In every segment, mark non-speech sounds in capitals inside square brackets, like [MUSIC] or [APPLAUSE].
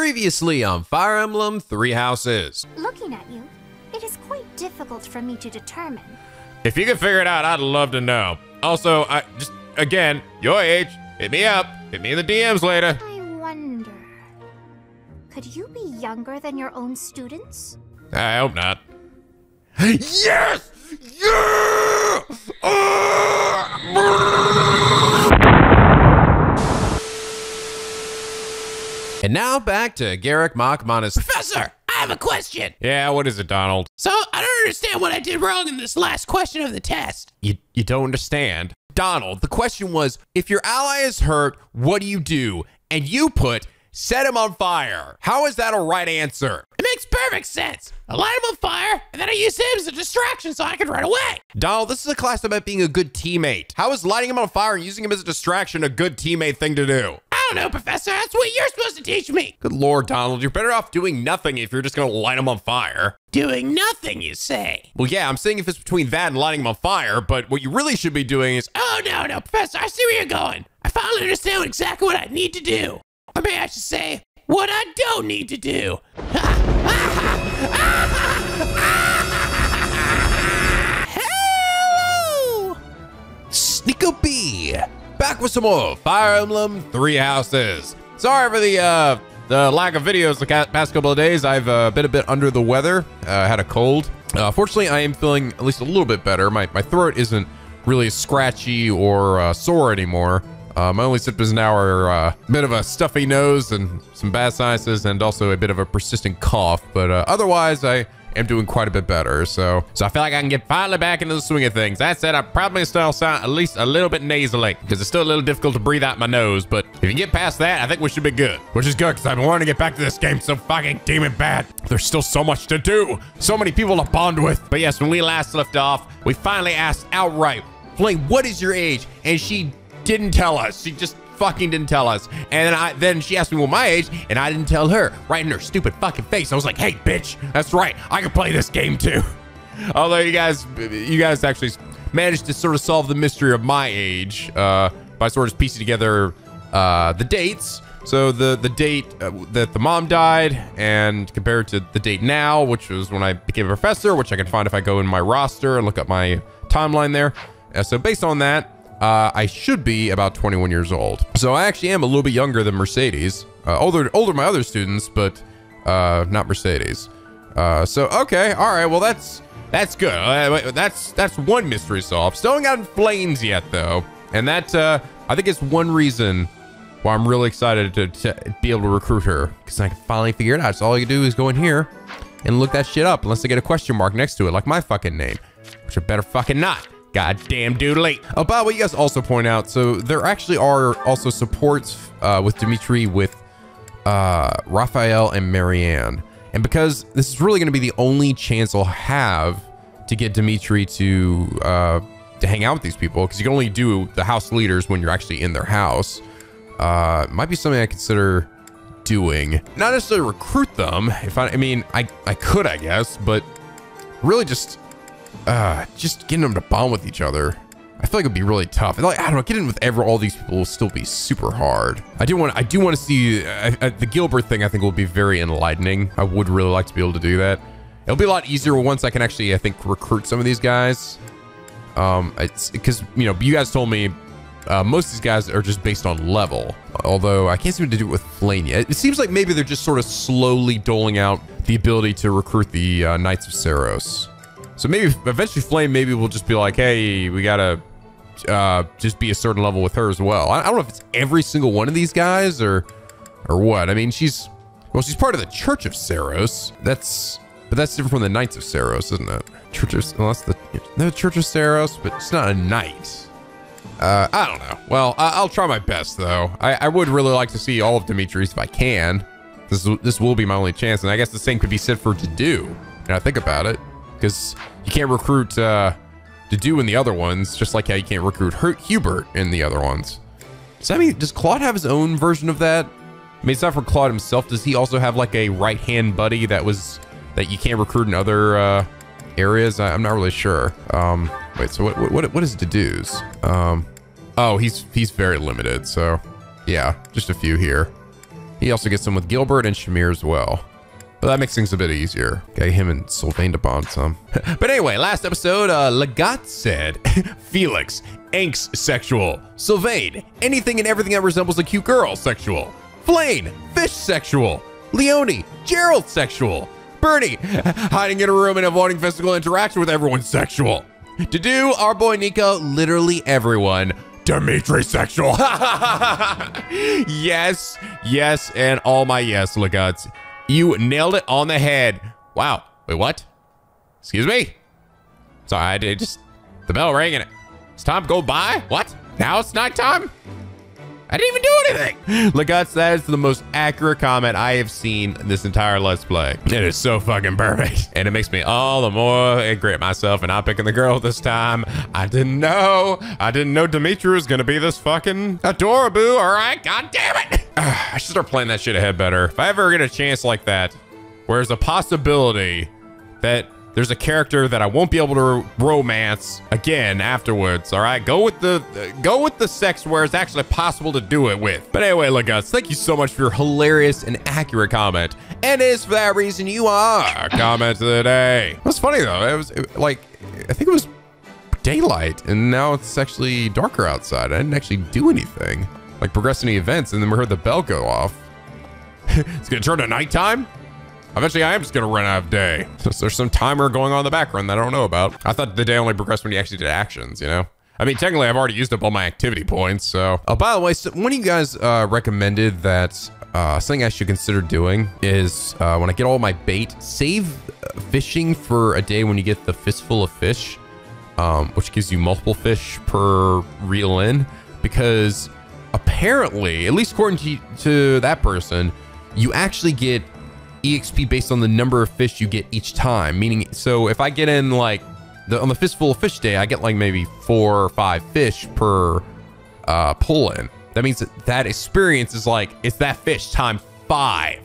Previously on Fire Emblem Three Houses. Looking at you, it is quite difficult for me to determine. If you can figure it out, I'd love to know. Also, I just again, your age, hit me up. Hit me in the DMs later. I wonder. Could you be younger than your own students? I hope not. yes! Yeah! Uh, And now back to Garreg Mach Monastery. Professor, I have a question. Yeah, what is it, Donald? So, I don't understand what I did wrong in this last question of the test. You, you don't understand. Donald, the question was if your ally is hurt, what do you do? And you put set him on fire. How is that a right answer? Makes perfect sense. I light him on fire, and then I use him as a distraction so I can run away. Donald, this is a class about being a good teammate. How is lighting him on fire and using him as a distraction a good teammate thing to do? I don't know, Professor. That's what you're supposed to teach me. Good lord, Donald, you're better off doing nothing if you're just gonna light him on fire. Doing nothing, you say? Well, yeah, I'm saying if it's between that and lighting him on fire, but what you really should be doing is, Oh, no, no, Professor. I see where you're going. I finally understand exactly what I need to do. Or maybe I should say, what I don't need to do. [LAUGHS] Hello! B, back with some more Fire Emblem Three Houses. Sorry for the uh, the lack of videos the past couple of days. I've uh, been a bit under the weather. Uh, had a cold. Uh, fortunately, I am feeling at least a little bit better. My my throat isn't really scratchy or uh, sore anymore. Uh, my only symptoms now are uh, a bit of a stuffy nose and some bad sinuses, and also a bit of a persistent cough. But uh, otherwise, I am doing quite a bit better. So, so I feel like I can get finally back into the swing of things. That said, I probably still sound at least a little bit nasally because it's still a little difficult to breathe out my nose. But if you get past that, I think we should be good. Which is good because I've been wanting to get back to this game so fucking demon bad. There's still so much to do, so many people to bond with. But yes, when we last left off, we finally asked outright, Flayn, what is your age? And she didn't tell us. She just fucking didn't tell us. And then I then she asked me what my age, and I didn't tell her. Right in her stupid fucking face. I was like, "Hey, bitch, that's right. I can play this game too." [LAUGHS] Although you guys, you guys actually managed to sort of solve the mystery of my age uh, by sort of piecing together uh, the dates. So the the date uh, that the mom died, and compared to the date now, which was when I became a professor, which I can find if I go in my roster and look up my timeline there. Uh, so based on that, uh, I should be about 21 years old. So I actually am a little bit younger than Mercedes. Uh, older, older my other students, but uh, not Mercedes. Uh, so okay, all right. Well, that's that's good. Uh, that's that's one mystery solved. Still haven't gotten Flayn's yet, though, and that uh, I think is one reason why I'm really excited to, to be able to recruit her because I can finally figure it out. So all you do is go in here and look that shit up, unless I get a question mark next to it, like my fucking name, which I better fucking not. Goddamn doodly. Oh, by the way, you guys also point out, so there actually are also supports uh, with Dimitri with uh, Raphael and Marianne. And because this is really going to be the only chance I'll have to get Dimitri to uh, to hang out with these people, because you can only do the house leaders when you're actually in their house, uh, might be something I consider doing. Not necessarily recruit them. If I, I mean, I, I could, I guess, but really just uh, just getting them to bond with each other. I feel like it'd be really tough. Like, I don't know, getting with ever all these people will still be super hard. I do want, I do want to see uh, uh, the Gilbert thing. I think will be very enlightening. I would really like to be able to do that. It'll be a lot easier once I can actually, I think, recruit some of these guys. Um, it's because you know you guys told me uh, most of these guys are just based on level. Although I can't seem to do it with Flayn yet. It seems like maybe they're just sort of slowly doling out the ability to recruit the uh, Knights of Seiros. So maybe eventually Flayn maybe will just be like, hey, we gotta uh, just be a certain level with her as well. I, I don't know if it's every single one of these guys or or what. I mean, she's well, she's part of the Church of Seiros. That's but that's different from the Knights of Seiros, isn't it? Church of well, that's the the Church of Seiros, but it's not a knight. Uh, I don't know. Well, I, I'll try my best though. I, I would really like to see all of Dimitri's if I can. This this will be my only chance, and I guess the same could be said for Dedue. And I think about it, because you can't recruit uh, Dedue in the other ones, just like how you can't recruit Hurt Hubert in the other ones. Does that mean does Claude have his own version of that? I mean, it's not for Claude himself. Does he also have like a right hand buddy that was that you can't recruit in other uh, areas? I, am not really sure. Um, wait, so what what what is Dedue's? Um, oh, he's he's very limited. So yeah, just a few here. He also gets some with Gilbert and Shamir as well. But that makes things a bit easier. Okay, him and Sylvain to bond some. [LAUGHS] but anyway, last episode, uh, Legat said, [LAUGHS] Felix, Inks sexual. Sylvain, anything and everything that resembles a cute girl sexual. Flayn, fish sexual. Leonie, Jeralt sexual. Bernie, [LAUGHS] hiding in a room and avoiding physical interaction with everyone sexual. Dedue, our boy Nico, literally everyone. Dimitri sexual. yes, yes, and all my yes, Leguts. You nailed it on the head. Wow. Wait, what? Excuse me? Sorry, I did just the bell rang and it's time to go by. What? Now it's nighttime? I didn't even do anything. Leguts, that is the most accurate comment I have seen this entire Let's Play. It is so fucking perfect. And it makes me all the more angry at myself and not picking the girl this time. I didn't know. I didn't know Dimitri was gonna be this fucking adorable. All right, god damn it. [SIGHS] I should start playing that shit ahead better. If I ever get a chance like that, where there's a possibility that there's a character that I won't be able to romance again afterwards. All right, go with the go with the sex where it's actually possible to do it with. But anyway, look, guys, thank you so much for your hilarious and accurate comment. And it is for that reason you are comment of the day. It was funny though. It was it, like I think it was daylight, and now it's actually darker outside. I didn't actually do anything like progress any events, and then we heard the bell go off. [LAUGHS] it's gonna turn to nighttime. Eventually, I am just gonna run out of day. There's some timer going on in the background that I don't know about. I thought the day only progressed when you actually did actions, you know? I mean, technically, I've already used up all my activity points, so. Oh, by the way, so one of you guys uh, recommended that uh, something I should consider doing is uh, when I get all my bait, save fishing for a day when you get the fistful of fish, um, which gives you multiple fish per reel in, because apparently, at least according to, to that person, you actually get exp based on the number of fish you get each time. Meaning so if i get in like the on the fistful of fish day i get like maybe four or five fish per uh pull in that means that that experience is like it's that fish time five.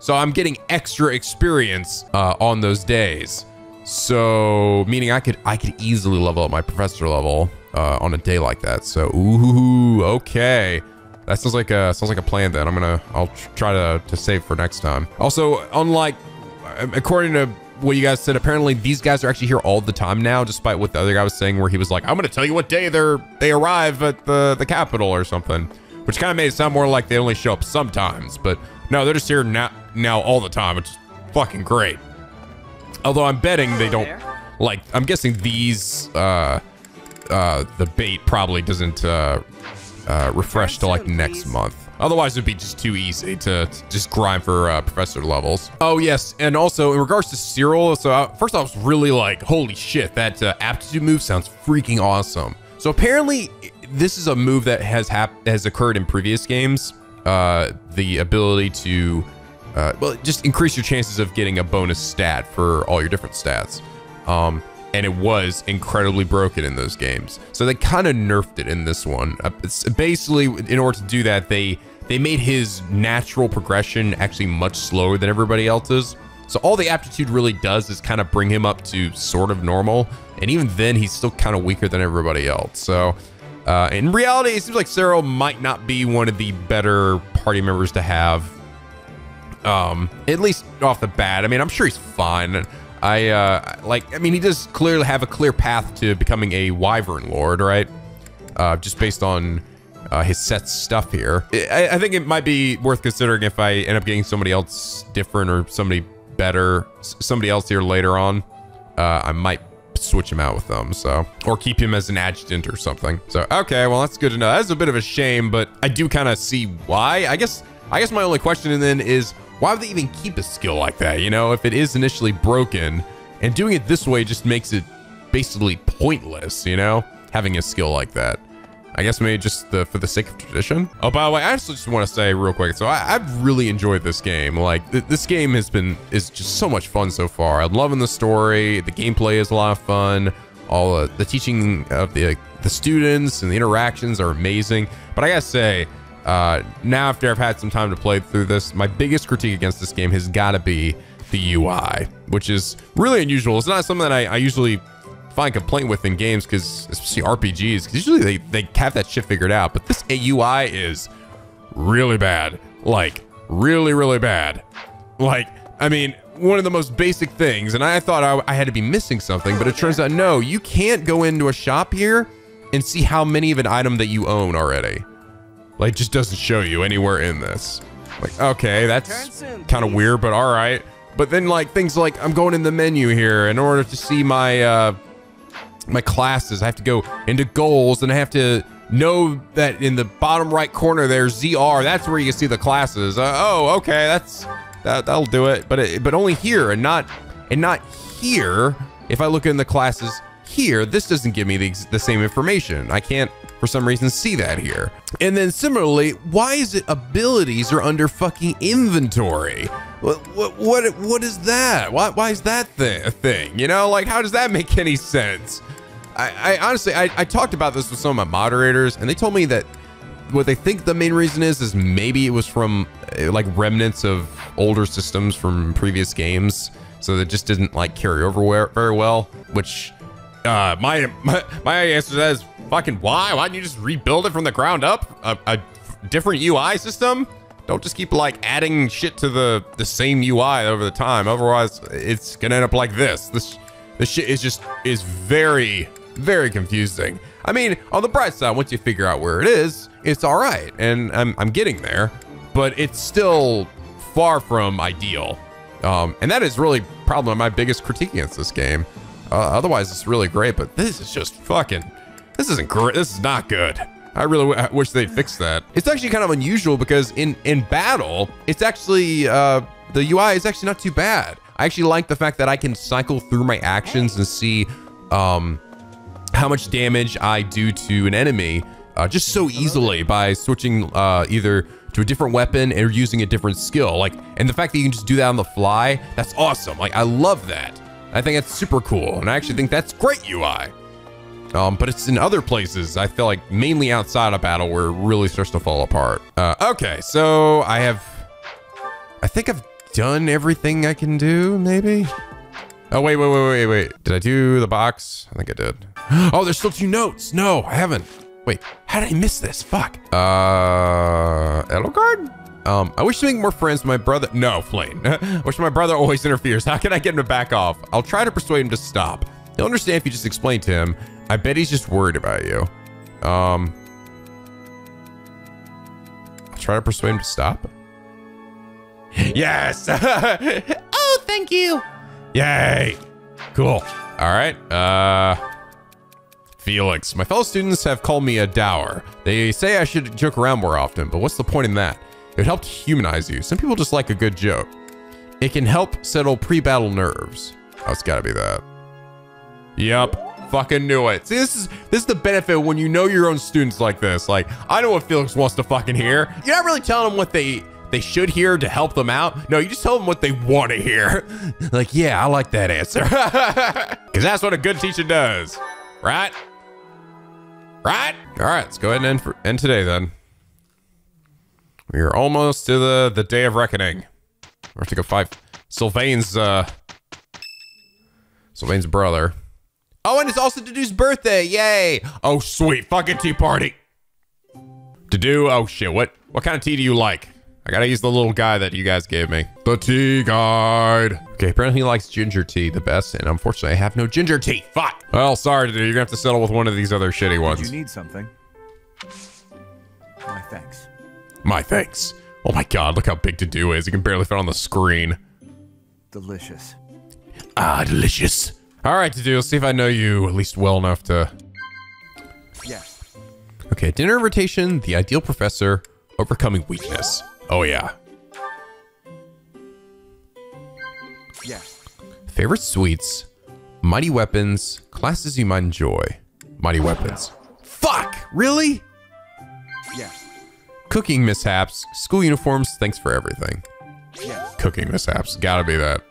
So i'm getting extra experience uh on those days. So meaning i could i could easily level up my professor level uh on a day like that. So ooh okay that sounds like a sounds like a plan. Then I'm gonna I'll try to to save for next time. Also, unlike according to what you guys said, apparently these guys are actually here all the time now, despite what the other guy was saying, where he was like, "I'm gonna tell you what day they're they arrive at the the capital or something," which kind of made it sound more like they only show up sometimes. But no, they're just here now now all the time, which is fucking great. Although I'm betting they don't like. I'm guessing these uh uh the bait probably doesn't uh uh, refresh to like next month. Otherwise, it'd be just too easy to, just grind for uh, professor levels. Oh, yes. And also, in regards to Cyril, so uh, first I was really like, holy shit, that uh, aptitude move sounds freaking awesome. So apparently, this is a move that has hap has occurred in previous games. Uh, the ability to, uh, well, just increase your chances of getting a bonus stat for all your different stats. Um, and it was incredibly broken in those games. So they kind of nerfed it in this one. Uh, basically, in order to do that, they they made his natural progression actually much slower than everybody else's. So all the aptitude really does is kind of bring him up to sort of normal, and even then, he's still kind of weaker than everybody else. So. Uh, in reality, it seems like Cyril might not be one of the better party members to have. Um, at least off the bat. I mean, I'm sure he's fine. I uh like I mean he does clearly have a clear path to becoming a wyvern lord, right? Uh just based on uh, his set stuff here. I, I think it might be worth considering if I end up getting somebody else different or somebody better, somebody else here later on. Uh, I might switch him out with them, so or keep him as an adjutant or something. So okay, well that's good to know. That's a bit of a shame, but I do kind of see why. I guess I guess my only question then is why would they even keep a skill like that? You know, if it is initially broken and doing it this way just makes it basically pointless, you know, having a skill like that. I guess maybe just the, for the sake of tradition. Oh, by the way, I actually just want to say real quick. So I, have really enjoyed this game. Like th this game has been, is just so much fun so far. I'm loving the story. The gameplay is a lot of fun. All uh, the teaching of the, the students and the interactions are amazing. But I gotta say, uh, now, after I've had some time to play through this, my biggest critique against this game has got to be the UI, which is really unusual. It's not something that I, I usually find complaint with in games, because especially RPGs, because usually they, they have that shit figured out. But this UI is really bad. Like, really, really bad. Like, I mean, one of the most basic things, and I thought I, I had to be missing something, but it turns out no, you can't go into a shop here and see how many of an item that you own already. Like, just doesn't show you anywhere in this. Like, okay, that's kind of weird, but all right. But then, like, things like I'm going in the menu here in order to see my uh, my classes. I have to go into goals, and I have to know that in the bottom right corner there's ZR. That's where you can see the classes. Uh, oh, okay, that's that that'll do it. But it, but only here and not and not here. If I look in the classes here, this doesn't give me the, the same information. I can't for some reason see that here. And then similarly, why is it abilities are under fucking inventory? What what what, what is that? Why why is that thing thing? You know, like how does that make any sense? I, I honestly I, I talked about this with some of my moderators and they told me that what they think the main reason is is maybe it was from uh, like remnants of older systems from previous games so that just didn't like carry over very well which uh my my, my answer to that is fucking why? Why don't you just rebuild it from the ground up? A, a different ui system? Don't just keep like adding shit to the the same ui over the time. Otherwise it's gonna end up like this. This this shit is just is very very confusing. I mean, on the bright side, once you figure out where it is, it's all right, and I'm, I'm getting there, but it's still far from ideal. Um, and that is really probably my biggest critique against this game. Uh, otherwise, it's really great, but this is just fucking, this isn't great. This is not good. I really wish they'd fix that. It's actually kind of unusual because in, in battle, it's actually, uh, the UI is actually not too bad. I actually like the fact that I can cycle through my actions and see, um, how much damage I do to an enemy uh, just so easily by switching uh, either to a different weapon or using a different skill. Like, and the fact that you can just do that on the fly, that's awesome. Like, I love that. I think that's super cool. And I actually think that's great UI. Um, but it's in other places, I feel like mainly outside of battle where it really starts to fall apart. Uh, okay, so I have, I think I've done everything I can do, maybe? Oh, wait, wait, wait, wait, wait. Did I do the box? I think I did. [GASPS] Oh, there's still two notes. No, I haven't. Wait, how did I miss this? Fuck. Uh, Edelgard? Um, I wish to make more friends with my brother. No, Flayn. [LAUGHS] I wish my brother always interferes. [LAUGHS] How can I get him to back off? I'll try to persuade him to stop. He'll understand if you just explain to him. I bet he's just worried about you. Um, I'll try to persuade him to stop. [LAUGHS] Yes. oh, thank you. Yay. Cool. All right. Uh, Felix. My fellow students have called me a dour. They say I should joke around more often, but what's the point in that? It helped humanize you. Some people just like a good joke. It can help settle pre-battle nerves. Oh, it's gotta be that. Yep. Fucking knew it. See, this is this is the benefit when you know your own students like this. Like, I know what Felix wants to fucking hear. You're not really telling them what they they should hear to help them out. No, you just tell them what they want to hear. [LAUGHS] like, yeah, I like that answer. [LAUGHS] Because that's what a good teacher does. Right? Right? All right, let's go ahead and end, for, end today then. We are almost to the, the day of reckoning. We have to go five. Sylvain's, uh... Sylvain's brother. Oh, and it's also Dedue's birthday. Yay. Oh, sweet. Fucking tea party. Dedue, oh shit. What, what kind of tea do you like? I gotta use the little guy that you guys gave me. The tea guide. Okay, apparently he likes ginger tea the best, and unfortunately I have no ginger tea. Fuck. Well, sorry, dude. You're gonna have to settle with one of these other shitty ones. You need something. My thanks. My thanks. Oh my god, look how big Dedue is. You can barely fit on the screen. Delicious. Ah, delicious. All right, Dedue, let's see if I know you at least well enough to... Yes. Okay, dinner invitation, the ideal professor, overcoming weakness. Oh, yeah. Yes. Favorite sweets, mighty weapons, classes you might enjoy. Mighty weapons. Fuck! Really? Cooking mishaps, school uniforms, thanks for everything. Yes. Cooking mishaps, gotta be that.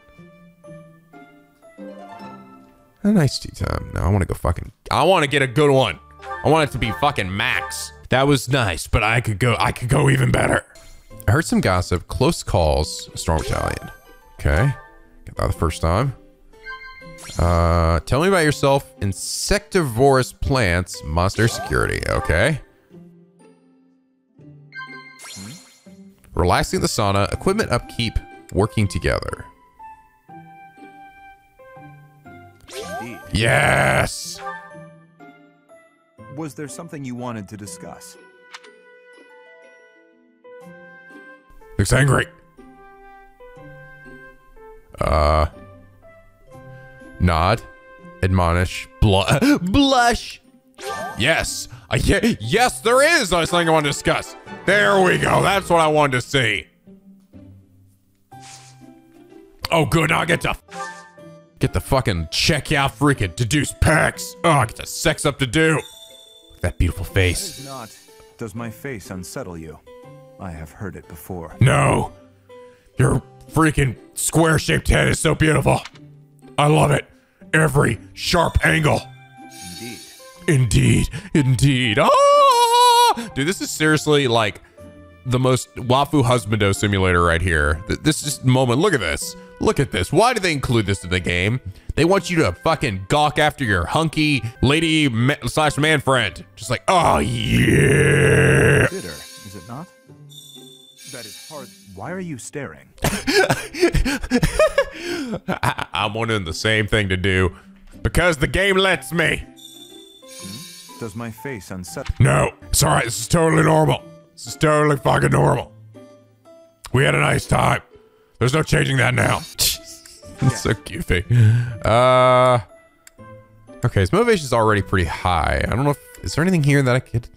A nice tea time. No, I want to go fucking. I want to get a good one. I want it to be fucking max. That was nice, but I could go. I could go even better. I heard some gossip. Close calls. Storm Battalion. Okay. Get that the first time. Uh, tell me about yourself. Insectivorous plants. Monster security. Okay. Relaxing the sauna, equipment upkeep, working together. Yes! Was there something you wanted to discuss? Looks angry. Uh. Nod. Admonish. [LAUGHS] Blush. Blush. Yes. Yeah, yes, there is something I want to discuss. There we go. That's what I wanted to see. Oh, good. Now I get to get the fucking check out freaking Dedue's packs. Oh, I get the sex up to do. Look that beautiful face. Not. Does my face unsettle you? I have heard it before. No. Your freaking square shaped head is so beautiful. I love it. Every sharp angle. Indeed. Indeed. Oh! Dude, this is seriously like the most Wafu Husbando simulator right here. This is moment. Look at this. Look at this. Why do they include this in the game? They want you to fucking gawk after your hunky lady ma- slash man friend. Just like, oh yeah. Bitter, is it not? That is hard. Why are you staring? [LAUGHS] I- I'm wanting the same thing to do because the game lets me. Does my face unsettle? No, it's all right. This is totally normal. This is totally fucking normal. We had a nice time. There's no changing that now. [LAUGHS] it's so goofy. Uh, okay, his motivation's already pretty high. I don't know if is there anything here that I could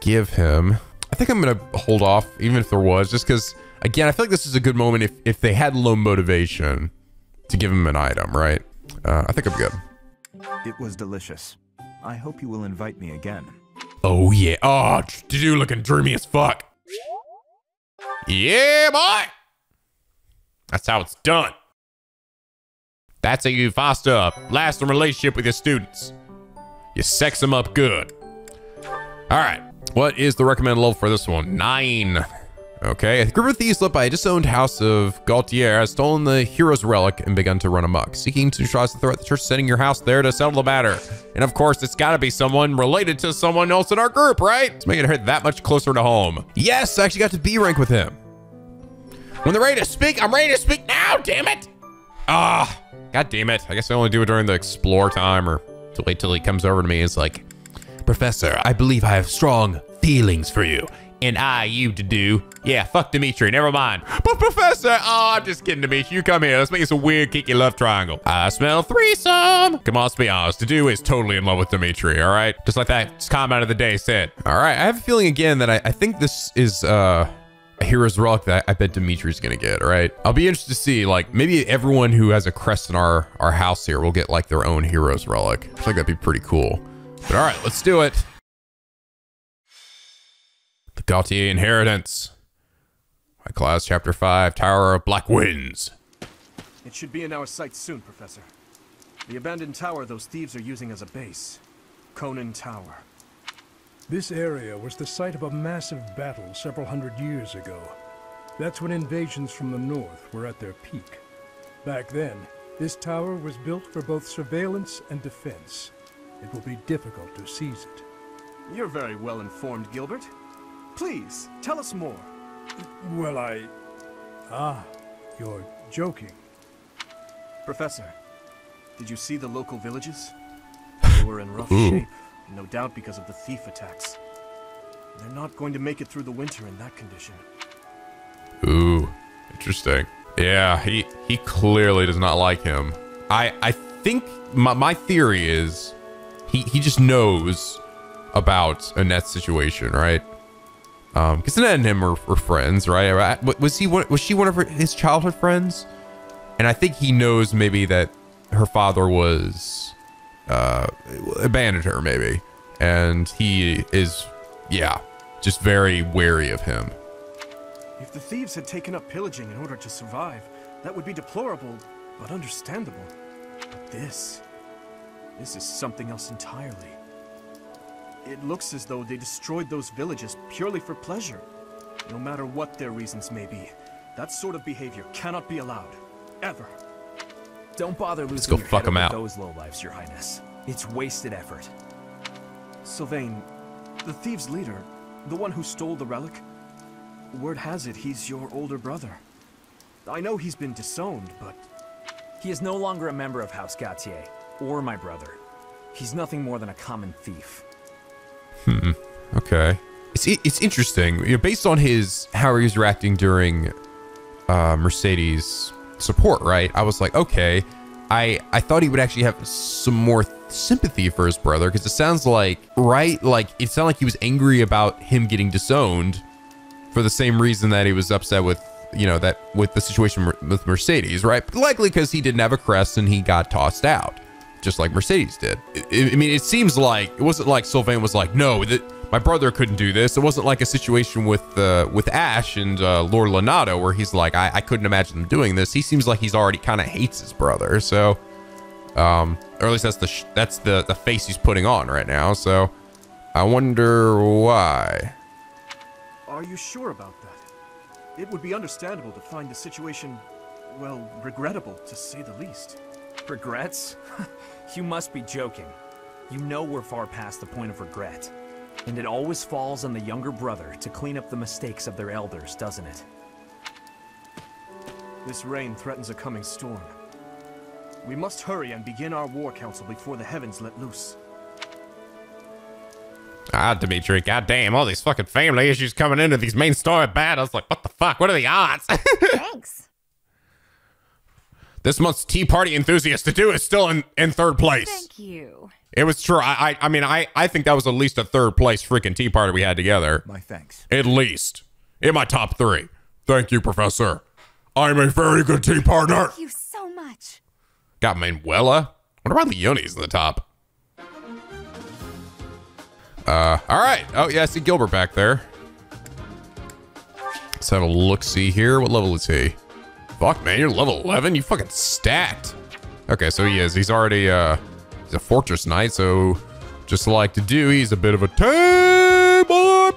give him. I think I'm gonna hold off, even if there was, just because again, I feel like this is a good moment if if they had low motivation to give him an item, right? Uh, I think I'm good. It was delicious. I hope you will invite me again. Oh yeah. Oh, dude, looking dreamy as fuck. Yeah, boy. That's how it's done. That's how you foster a lasting relationship with your students. You sex them up good. All right. What is the recommended level for this one? Nine. Okay. A group of thieves led by a disowned house of Gautier has stolen the hero's relic and begun to run amok, seeking to neutralize the threat. The church sending your house there to settle the matter. And of course, it's got to be someone related to someone else in our group, right? It's making hit that much closer to home. Yes, I actually got to B rank with him. When they're ready to speak, I'm ready to speak now, damn it! Ah, god damn it. I guess I only do it during the explore time or to wait till he comes over to me. It's like, Professor, I believe I have strong feelings for you. And I, you Dedue. Yeah, fuck Dimitri, never mind. But Professor, oh, I'm just kidding, Dimitri. You come here. Let's make this a weird, kinky love triangle. I smell threesome. Come on, let's be honest. Dedue is totally in love with Dimitri, all right? Just like that It's comment of the day said. All right, I have a feeling again that I, I think this is, uh, a hero's relic that I bet Dimitri's gonna get, all right? I'll be interested to see, like, maybe everyone who has a crest in our, our house here will get, like, their own hero's relic. I think that'd be pretty cool. But all right, let's do it. The Gautier Inheritance. My class, Chapter 5, Tower of Black Winds. It should be in our sights soon, Professor. The abandoned tower those thieves are using as a base. Conand Tower. This area was the site of a massive battle several hundred years ago. That's when invasions from the north were at their peak. Back then, this tower was built for both surveillance and defense. It will be difficult to seize it. You're very well informed, Gilbert. Please, tell us more. Well, I... Ah, you're joking. Professor, did you see the local villages? [SIGHS] They were in rough shape, no doubt because of the thief attacks. They're not going to make it through the winter in that condition. Ooh, interesting. Yeah, he he clearly does not like him. I I think my, my theory is he he just knows about Annette's situation, right? Um, because Annette and him were, were friends, right? Right? Was he one, was she one of her, his childhood friends? And I think he knows maybe that her father was uh abandoned her maybe, and he is yeah just very wary of him. If the thieves had taken up pillaging in order to survive, that would be deplorable, but understandable. But this... This is something else entirely. It looks as though they destroyed those villages purely for pleasure. No matter what their reasons may be, that sort of behavior cannot be allowed. Ever. Don't bother losing go your fuck head out. those lowlifes, Your Highness. It's wasted effort. Sylvain, the thieves' leader, the one who stole the relic, Word has it he's your older brother. I know he's been disowned, but He is no longer a member of House Gautier, or my brother. He's nothing more than a common thief. Okay. It's it's interesting. You know, based on his how he was reacting during uh, Mercedes support, right? I was like, okay. I I thought he would actually have some more sympathy for his brother because it sounds like right, like it sounded like he was angry about him getting disowned for the same reason that he was upset with you know that with the situation with Mercedes, right? Likely because he didn't have a crest and he got tossed out, just like Mercedes did. I, I mean, it seems like it wasn't like Sylvain was like, no, that my brother couldn't do this. It wasn't like a situation with uh, with Ash and uh, Lord Lonato where he's like, I, I couldn't imagine them doing this. He seems like he's already kind of hates his brother, so um, or at least that's the sh- that's the the face he's putting on right now. So I wonder why. are you sure about that? It would be understandable to find the situation, well, regrettable, to say the least. Regrets? [LAUGHS] you must be joking. You know we're far past the point of regret. And it always falls on the younger brother to clean up the mistakes of their elders, doesn't it? This rain threatens a coming storm. We must hurry and begin our war council before the heavens let loose. Ah, Dimitri, goddamn, all these fucking family issues coming into these main story battles. Like, what the fuck? What are the odds? [LAUGHS] Thanks. This month's Tea Party enthusiast Dedue is still in, in third place. Thank you. It was true. I, I I mean, I, I think that was at least a third place freaking Tea Party we had together. My thanks. At least. In my top three. Thank you, Professor. I'm a very good tea partner. Thank you so much. Got Manuela. What about Leone's in the top? Uh, all right. Oh, yeah, I see Gilbert back there. Let's have a look-see here. What level is he? Fuck, man, you're level 11? You fucking stacked. Okay, so he is. He's already, uh, he's a Fortress Knight, so just like Dedue, he's a bit of a table.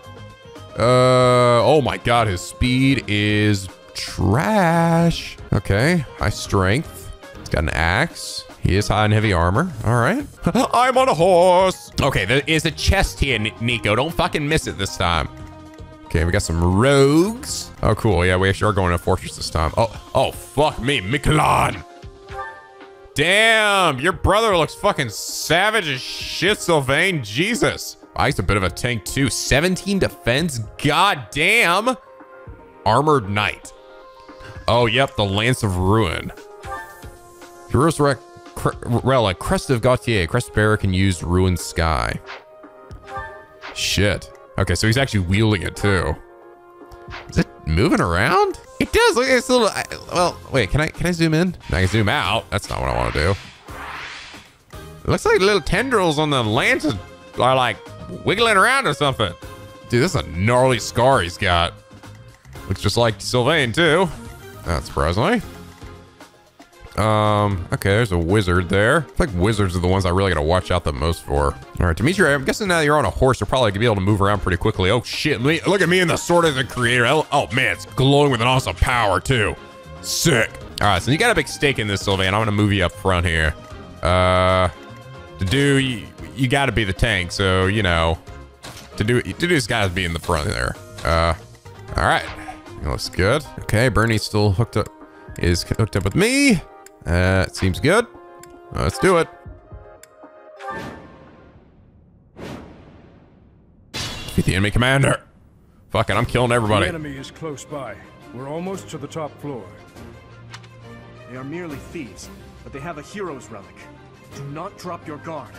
Uh, oh my god, his speed is trash. Okay, high strength. He's got an axe. He is high in heavy armor. All right. [LAUGHS] I'm on a horse. Okay, there is a chest here, Nico. Don't fucking miss it this time. Okay, we got some rogues. Oh, cool. Yeah, we actually are going to fortress this time. Oh, oh, fuck me, Miklan. Damn, your brother looks fucking savage as shit, Sylvain. Jesus. He's a bit of a tank too. 17 defense. God damn. Armored knight. Oh, yep, the Lance of Ruin. Heroes Relic. Crest of Gautier. Crest bearer can use Ruined Sky. Shit. Okay, so he's actually wielding it too. Is it moving around? It does. Look at this little. I, well, wait. Can I can I zoom in? I can zoom out. That's not what I want to do. It looks like little tendrils on the lance are like wiggling around or something. Dude, this is a gnarly scar he's got. Looks just like Sylvain too. Not surprisingly. Um, okay, there's a wizard there. I like wizards are the ones I really gotta watch out the most for. All right, Dimitri, I'm guessing now that you're on a horse, you're probably gonna be able to move around pretty quickly. Oh shit, look at me and the sword of the creator. Oh oh, man, it's glowing with an awesome power too. Sick. All right, so you got a big stake in this, Sylvain. I'm gonna move you up front here. Uh, Dedue, you, you gotta be the tank, so, you know, Dedue, to do, this gotta be in the front there. Uh, all right, looks good. Okay, Bernie's still hooked up, is hooked up with me. Uh, it seems good. Let's do it. Defeat the enemy commander. Fuck it, I'm killing everybody. The enemy is close by. We're almost to the top floor. They are merely thieves, but they have a hero's relic. Do not drop your guard.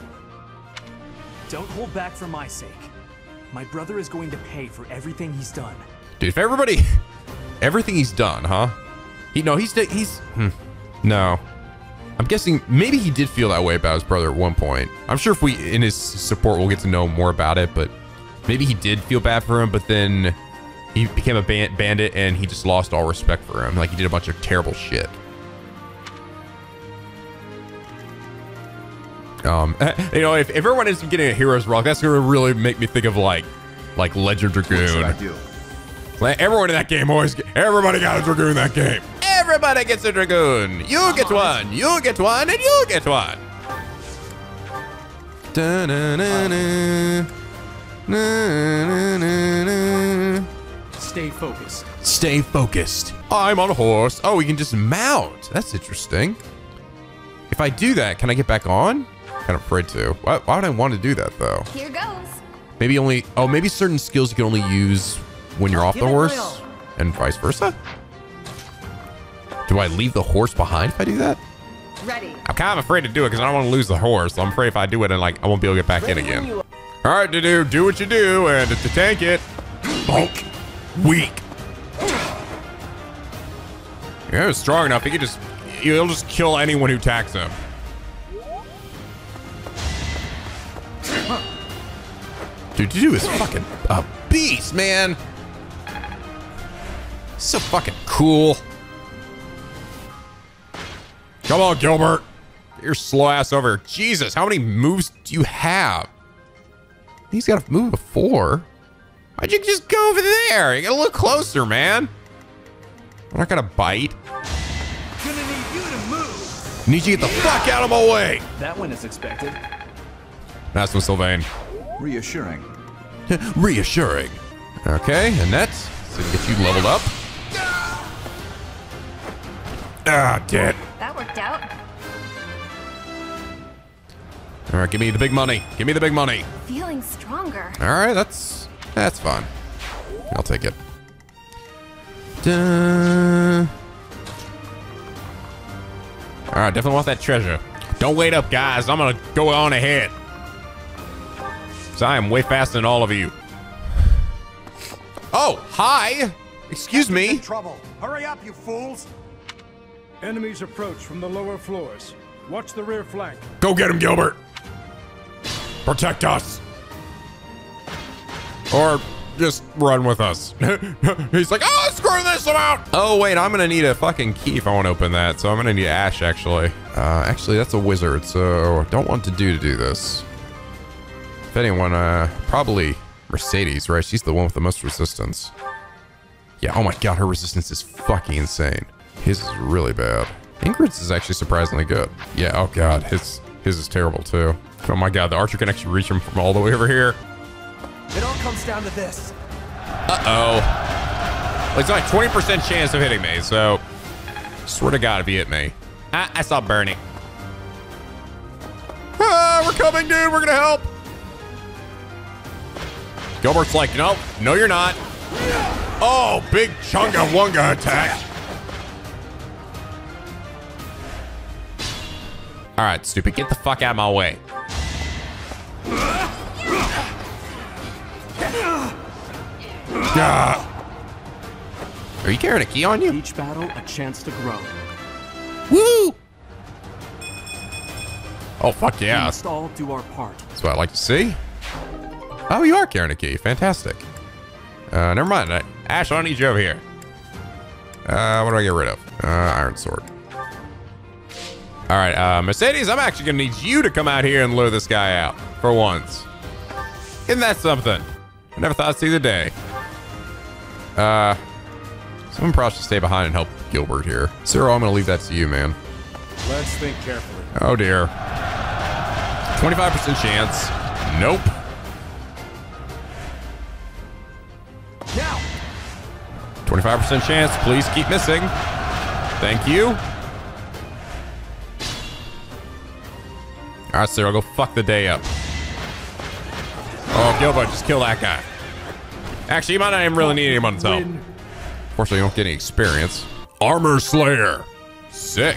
Don't hold back for my sake. My brother is going to pay for everything he's done. Dude, if everybody, [LAUGHS] everything he's done, huh? He no, he's he's hmm, no. I'm guessing maybe he did feel that way about his brother at one point. I'm sure if we in his support we'll get to know more about it, but maybe he did feel bad for him, but then he became a ban- bandit and he just lost all respect for him. Like he did a bunch of terrible shit. Um, [LAUGHS] you know, if, if everyone ends up getting a hero's rock, that's gonna really make me think of like, like Legend Dragoon. What should I do? Like, everyone in that game always everybody got a dragoon in that game. Everybody gets a dragoon. You get one, you get one, and you get one. Da-na-na-na. Na-na-na-na. Stay focused. Stay focused. I'm on a horse. Oh, we can just mount. That's interesting. If I do that, can I get back on? Kind of afraid to. Why, why would I want to do that though? Here goes. Maybe only. Oh, maybe certain skills you can only use when you're off Give the horse, all. and vice versa. Do I leave the horse behind if I do that? Ready. I'm kind of afraid to do it because I don't want to lose the horse. So I'm afraid if I do it and like I won't be able to get back in again. All right, Dedue, do what you do and to tank it. Bonk. Weak. Yeah, it's strong enough. He could just, he'll just kill anyone who attacks him. Dude, Dedue is fucking a beast, man. So fucking cool. Come on, Gilbert. Get your slow ass over here. Jesus, how many moves do you have? He's got to move before. Why'd you just go over there? You gotta look closer, man. I'm not gonna bite. Gonna need you to move. Need you to get the fuck out of my way. That one is expected. That's from Sylvain. Reassuring. [LAUGHS] Reassuring. Okay, Annette. that's so to get you leveled up. Ah, dead. That worked out. All right, give me the big money. Give me the big money. Feeling stronger. All right, that's that's fine. I'll take it. Dun. All right, definitely want that treasure. Don't wait up, guys. I'm gonna go on ahead. Cause I am way faster than all of you. Oh, hi. Excuse me. Trouble. Hurry up, you fools. Enemies approach from the lower floors. Watch the rear flank. Go get him, Gilbert. Protect us. Or just run with us. [LAUGHS] He's like, oh, screw this amount. Oh, wait, I'm going to need a fucking key if I want to open that. So I'm going to need Ash, actually. Uh, actually, that's a wizard, so don't want to do to do this. If anyone, uh, probably Mercedes, right? She's the one with the most resistance. Yeah, oh my god, her resistance is fucking insane. His is really bad. Ingrid's is actually surprisingly good. Yeah, oh god, his his is terrible too. Oh my god, the archer can actually reach him from all the way over here. It all comes down to this. Uh-oh. It's like 20% chance of hitting me, so swear to god if he hit me. Ah, I saw Bernie. Ah, we're coming, dude. We're gonna help. Gilbert's like, no, no, you're not. Oh, big chunga wunga attack. All right, stupid, get the fuck out of my way. Ah. Are you carrying a key on you? Each battle, a chance to grow. Woo! Oh, fuck We yeah. must all do our part. That's what I like to see. Oh, you are carrying a key. Fantastic. Uh, never mind. Uh, Ash, I don't need you over here. Uh, what do I get rid of? Uh, iron sword. All right, uh, Mercedes, I'm actually gonna need you to come out here and lure this guy out for once. Isn't that something? I never thought I'd see the day. Uh, someone probably should stay behind and help Gilbert here. Cyril, I'm gonna leave that to you, man. Let's think carefully. Oh dear. 25% chance. Nope. Now, 25% chance. Please keep missing. Thank you. All right, Cyril, go fuck the day up. Oh, Gilbert, just kill that guy. Actually, you might not even really need anyone's help. Win. Fortunately, you don't get any experience. Armor Slayer. Sick.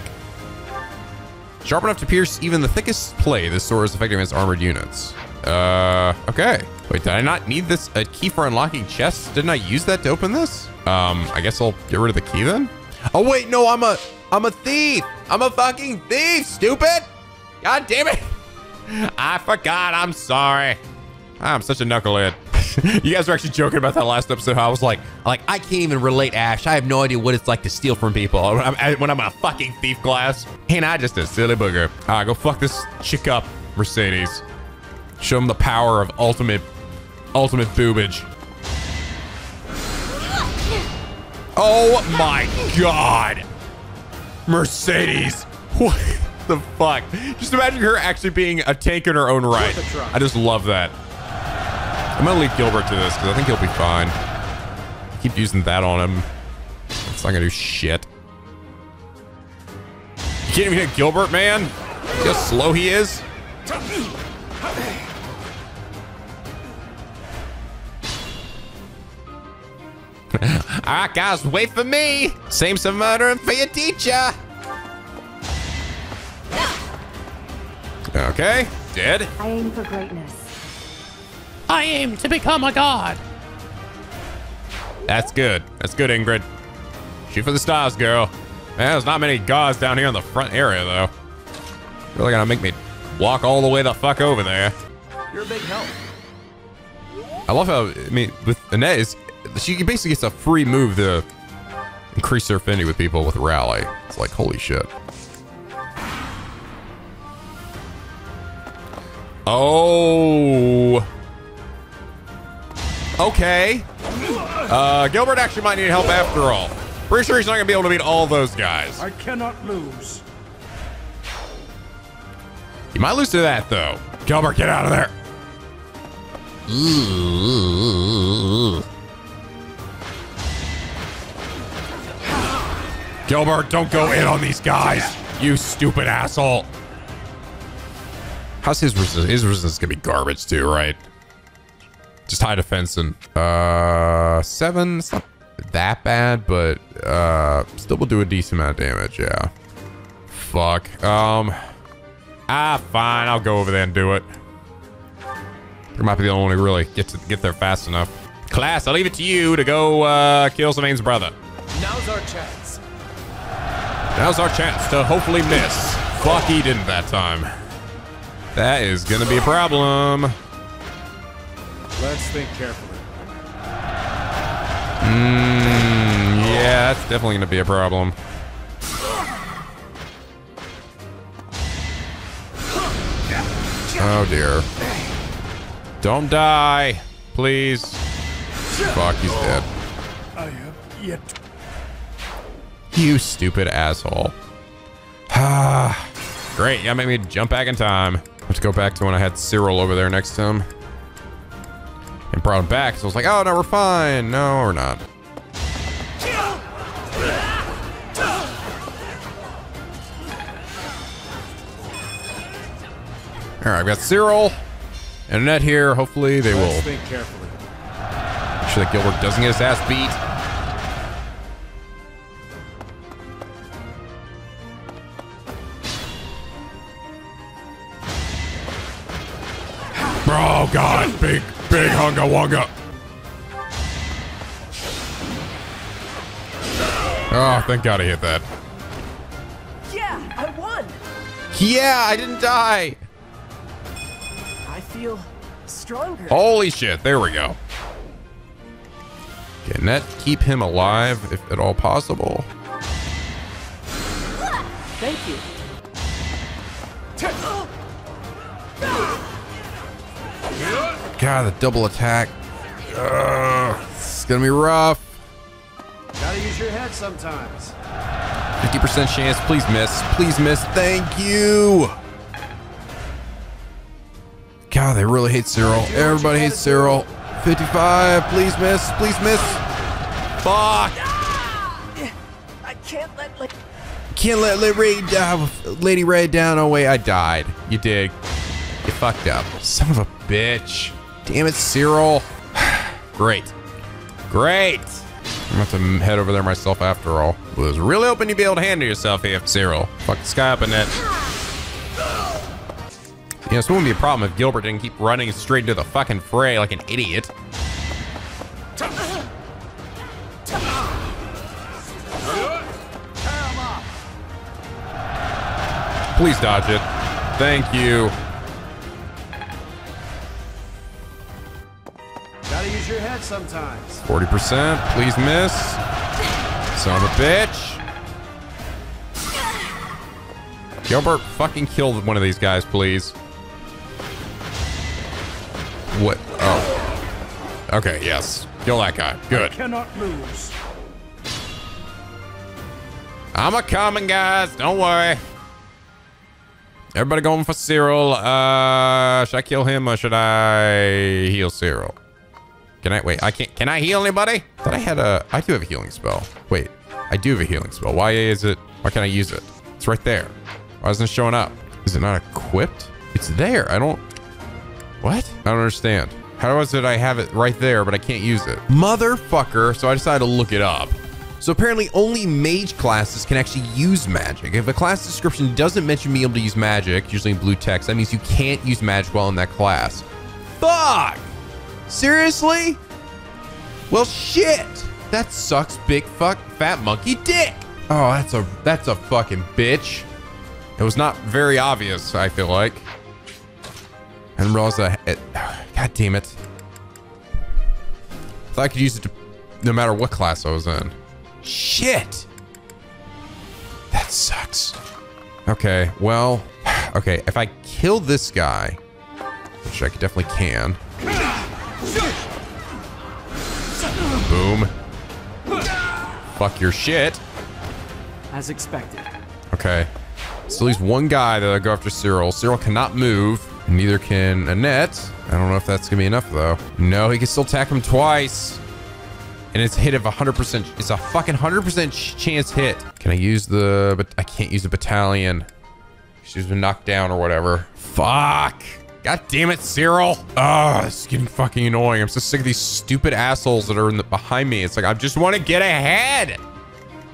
Sharp enough to pierce even the thickest plate, this sword is effective against armored units. Uh, okay. Wait, did I not need this a key for unlocking chests? Didn't I use that to open this? Um, I guess I'll get rid of the key then. Oh wait, no, I'm a, I'm a thief. I'm a fucking thief, stupid. God damn it. I forgot. I'm sorry. I'm such a knucklehead. [LAUGHS] you guys were actually joking about that last episode. How I was like, like I can't even relate, Ash. I have no idea what it's like to steal from people when I'm, I'm a fucking thief class. Ain't I just a silly booger? All right, go fuck this chick up, Mercedes. Show him the power of ultimate, ultimate boobage. Oh my god, Mercedes! What the fuck? Just imagine her actually being a tank in her own right. I just love that. I'm gonna leave Gilbert to this because I think he'll be fine. keep using that on him. It's not gonna do shit. You can't even hit Gilbert, man. See how slow he is? [LAUGHS] All right, guys, wait for me. Same some murdering for your teacher. Okay, dead. I aim for greatness. I aim to become a god. That's good. That's good, Ingrid. Shoot for the stars, girl. Man, there's not many gods down here in the front area, though. Really gonna make me walk all the way the fuck over there. You're a big help. I love how, I mean, with Annette, is she basically gets a free move to increase her affinity with people with Rally. It's like, holy shit. Oh. Okay. Uh, Gilbert actually might need help after all. Pretty sure he's not gonna be able to beat all those guys. I cannot lose. You might lose to that though. Gilbert, get out of there. Gilbert, don't go in on these guys. You stupid asshole. How's his resistance? His resistance is gonna be garbage too, right? Just high defense and uh seven. It's not that bad, but uh still will do a decent amount of damage. Yeah. Fuck. Um. Ah, fine. I'll go over there and do it. I might be the only one who really get to get there fast enough. Class, I'll leave it to you to go uh, kill Sylvain's brother. Now's our chance. Now's our chance to hopefully miss. Fuck, he didn't that time. That is gonna be a problem. Let's think carefully. Mm, yeah, that's definitely gonna be a problem. Oh dear. Don't die, please. Fuck, he's dead. I have yet. You stupid asshole. Ah, [SIGHS] great. Made me jump back in time. Let's go back to when I had Cyril over there next to him. And brought him back. So I was like, oh, no, we're fine. No, we're not. All right, I've got Cyril and Annette here. Hopefully they will think carefully. make sure that Gilbert doesn't get his ass beat. God, big, big hunga wunga. Oh, ah, thank god I hit that. Yeah, I won. Yeah, I didn't die. I feel stronger. Holy shit, there we go. Can that keep him alive if at all possible? Thank you. [LAUGHS] God, the double attack. Ugh, it's gonna be rough. Gotta use your head sometimes. 50% chance. Please miss. Please miss. Thank you. God, they really hate Cyril. Everybody hates Cyril. 55. Please miss. Please miss. Fuck. I can't let Can't let Lady Rhea down. Lady Rhea down. Oh wait, I died. You did. Fucked up. Son of a bitch. Damn it, Cyril. [SIGHS] Great. Great. I'm gonna have to head over there myself after all. I Was really hoping you'd be able to handle yourself here, Cyril. Fuck this guy up in that. You know, this wouldn't be a problem if Gilbert didn't keep running straight into the fucking fray like an idiot. Please dodge it. Thank you. Your head sometimes. 40%. Please miss. Son of a bitch. Gilbert, fucking kill one of these guys, please. What? Oh. Okay, yes. Kill that guy. Good. I Cannot lose. I'm a coming, guys. Don't worry. Everybody going for Cyril. Uh, should I kill him or should I heal Cyril? Can I wait? I can't. Can I heal anybody? Thought I had a. I do have a healing spell. Wait, I do have a healing spell. Why is it? Why can't I use it? It's right there. Why isn't it showing up? Is it not equipped? It's there. I don't. What? I don't understand. How is it I have it right there, but I can't use it? Motherfucker. So I decided to look it up. So apparently only mage classes can actually use magic. If a class description doesn't mention being able to use magic, usually in blue text, that means you can't use magic while in that class. Fuck! Seriously? Well shit! That sucks big fuck fat monkey dick! Oh, that's a that's a fucking bitch. It was not very obvious, I feel like. And that. It, [SIGHS] God damn it. Thought I could use it to, no matter what class I was in. Shit. That sucks. Okay, well, [SIGHS] okay, if I kill this guy, which I definitely can. Boom. Fuck your shit. As expected. Okay. Still leaves one guy that I go after Cyril. Cyril cannot move. Neither can Annette. I don't know if that's gonna be enough though. No, he can still attack him twice. And it's hit of 100%. It's a fucking 100% chance hit. Can I use the, but I can't use the battalion. She's been knocked down or whatever. Fuck. God damn it, Cyril. Ah, oh, it's getting fucking annoying. I'm so sick of these stupid assholes that are in the, behind me. It's like, I just want to get ahead.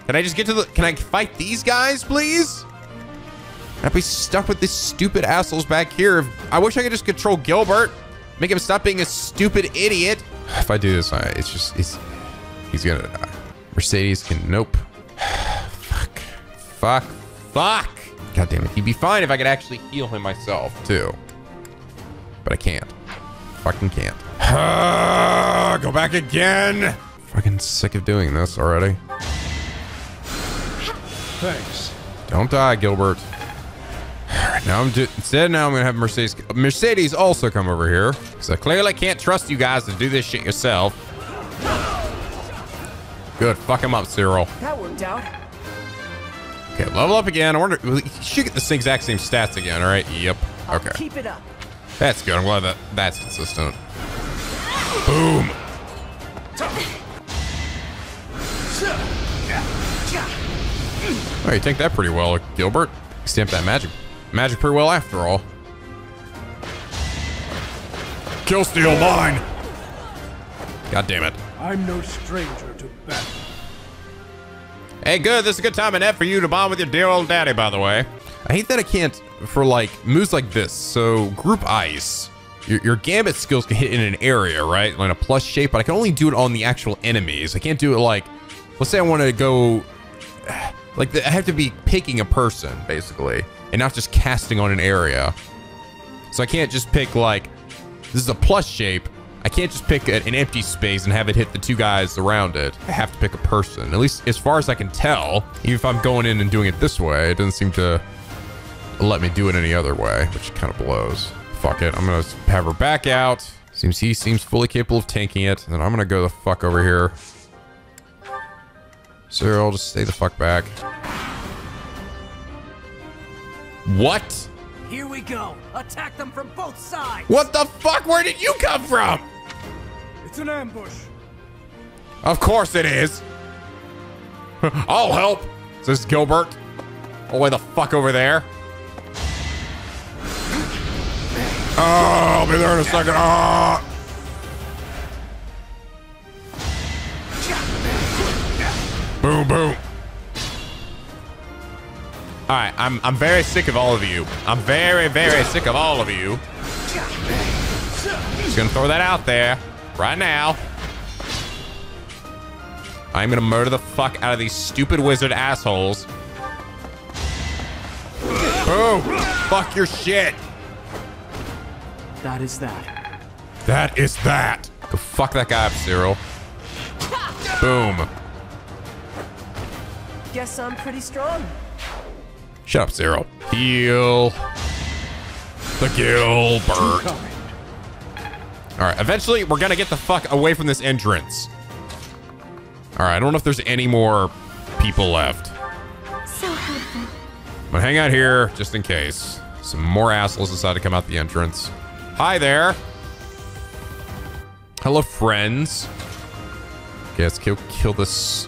Can I just get to the, can I fight these guys, please? I'd be stuck with these stupid assholes back here. I wish I could just control Gilbert. Make him stop being a stupid idiot. If I do this, I, it's just, it's, he's gonna die. Mercedes can, nope. [SIGHS] fuck, fuck, fuck. God damn it. He'd be fine if I could actually heal him myself, too. But I can't. Fucking can't. go back again. Fucking sick of doing this already. Thanks. Don't die, Gilbert. Now I'm do instead now I'm gonna have Mercedes Mercedes also come over here because I clearly can't trust you guys to do this shit yourself. Good, fuck him up, Cyril. That worked out. Okay, level up again. I wonder you should get the exact same stats again. All right. Yep. Okay. Keep it up. That's good. I'm glad that that's consistent. Boom. Oh, you take that pretty well, Gilbert. Stamp that magic magic pretty well after all. Kill steal mine. God damn it. I'm no stranger to battle. Hey, good. This is a good time Annette for you to bond with your dear old daddy, by the way. I hate that I can't, for like moves like this. So group ice, your, your gambit skills can hit in an area, right? Like a plus shape, but I can only do it on the actual enemies. I can't do it like, let's say I want to go, [SIGHS] like the, I have to be picking a person basically, and not just casting on an area. So I can't just pick like, this is a plus shape. I can't just pick an empty space and have it hit the two guys around it. I have to pick a person. At least as far as I can tell, even if I'm going in and doing it this way, it doesn't seem to let me do it any other way, which kind of blows. Fuck it. I'm going to have her back out. Seems he seems fully capable of tanking it. And I'm going to go the fuck over here. Cyril, I'll just stay the fuck back. What? Here we go. Attack them from both sides. What the fuck? Where did you come from? It's an ambush. Of course it is. [LAUGHS] I'll help, says Gilbert. All the way the fuck over there. Oh, I'll be there in a second. Oh. Boom, boom. All right, I'm I'm very sick of all of you. I'm very very sick of all of you. Just gonna throw that out there right now. I'm gonna murder the fuck out of these stupid wizard assholes. Boom! Fuck your shit. That is that. That is that. Go fuck that guy up, Cyril. Boom. Guess I'm pretty strong. Shut up, Cyril. Heal. The Gilbert. All right, eventually we're gonna get the fuck away from this entrance. All right, I don't know if there's any more people left. So helpful. But hang out here just in case. Some more assholes decide to come out the entrance. Hi there. Hello, friends. Okay, let's kill, kill this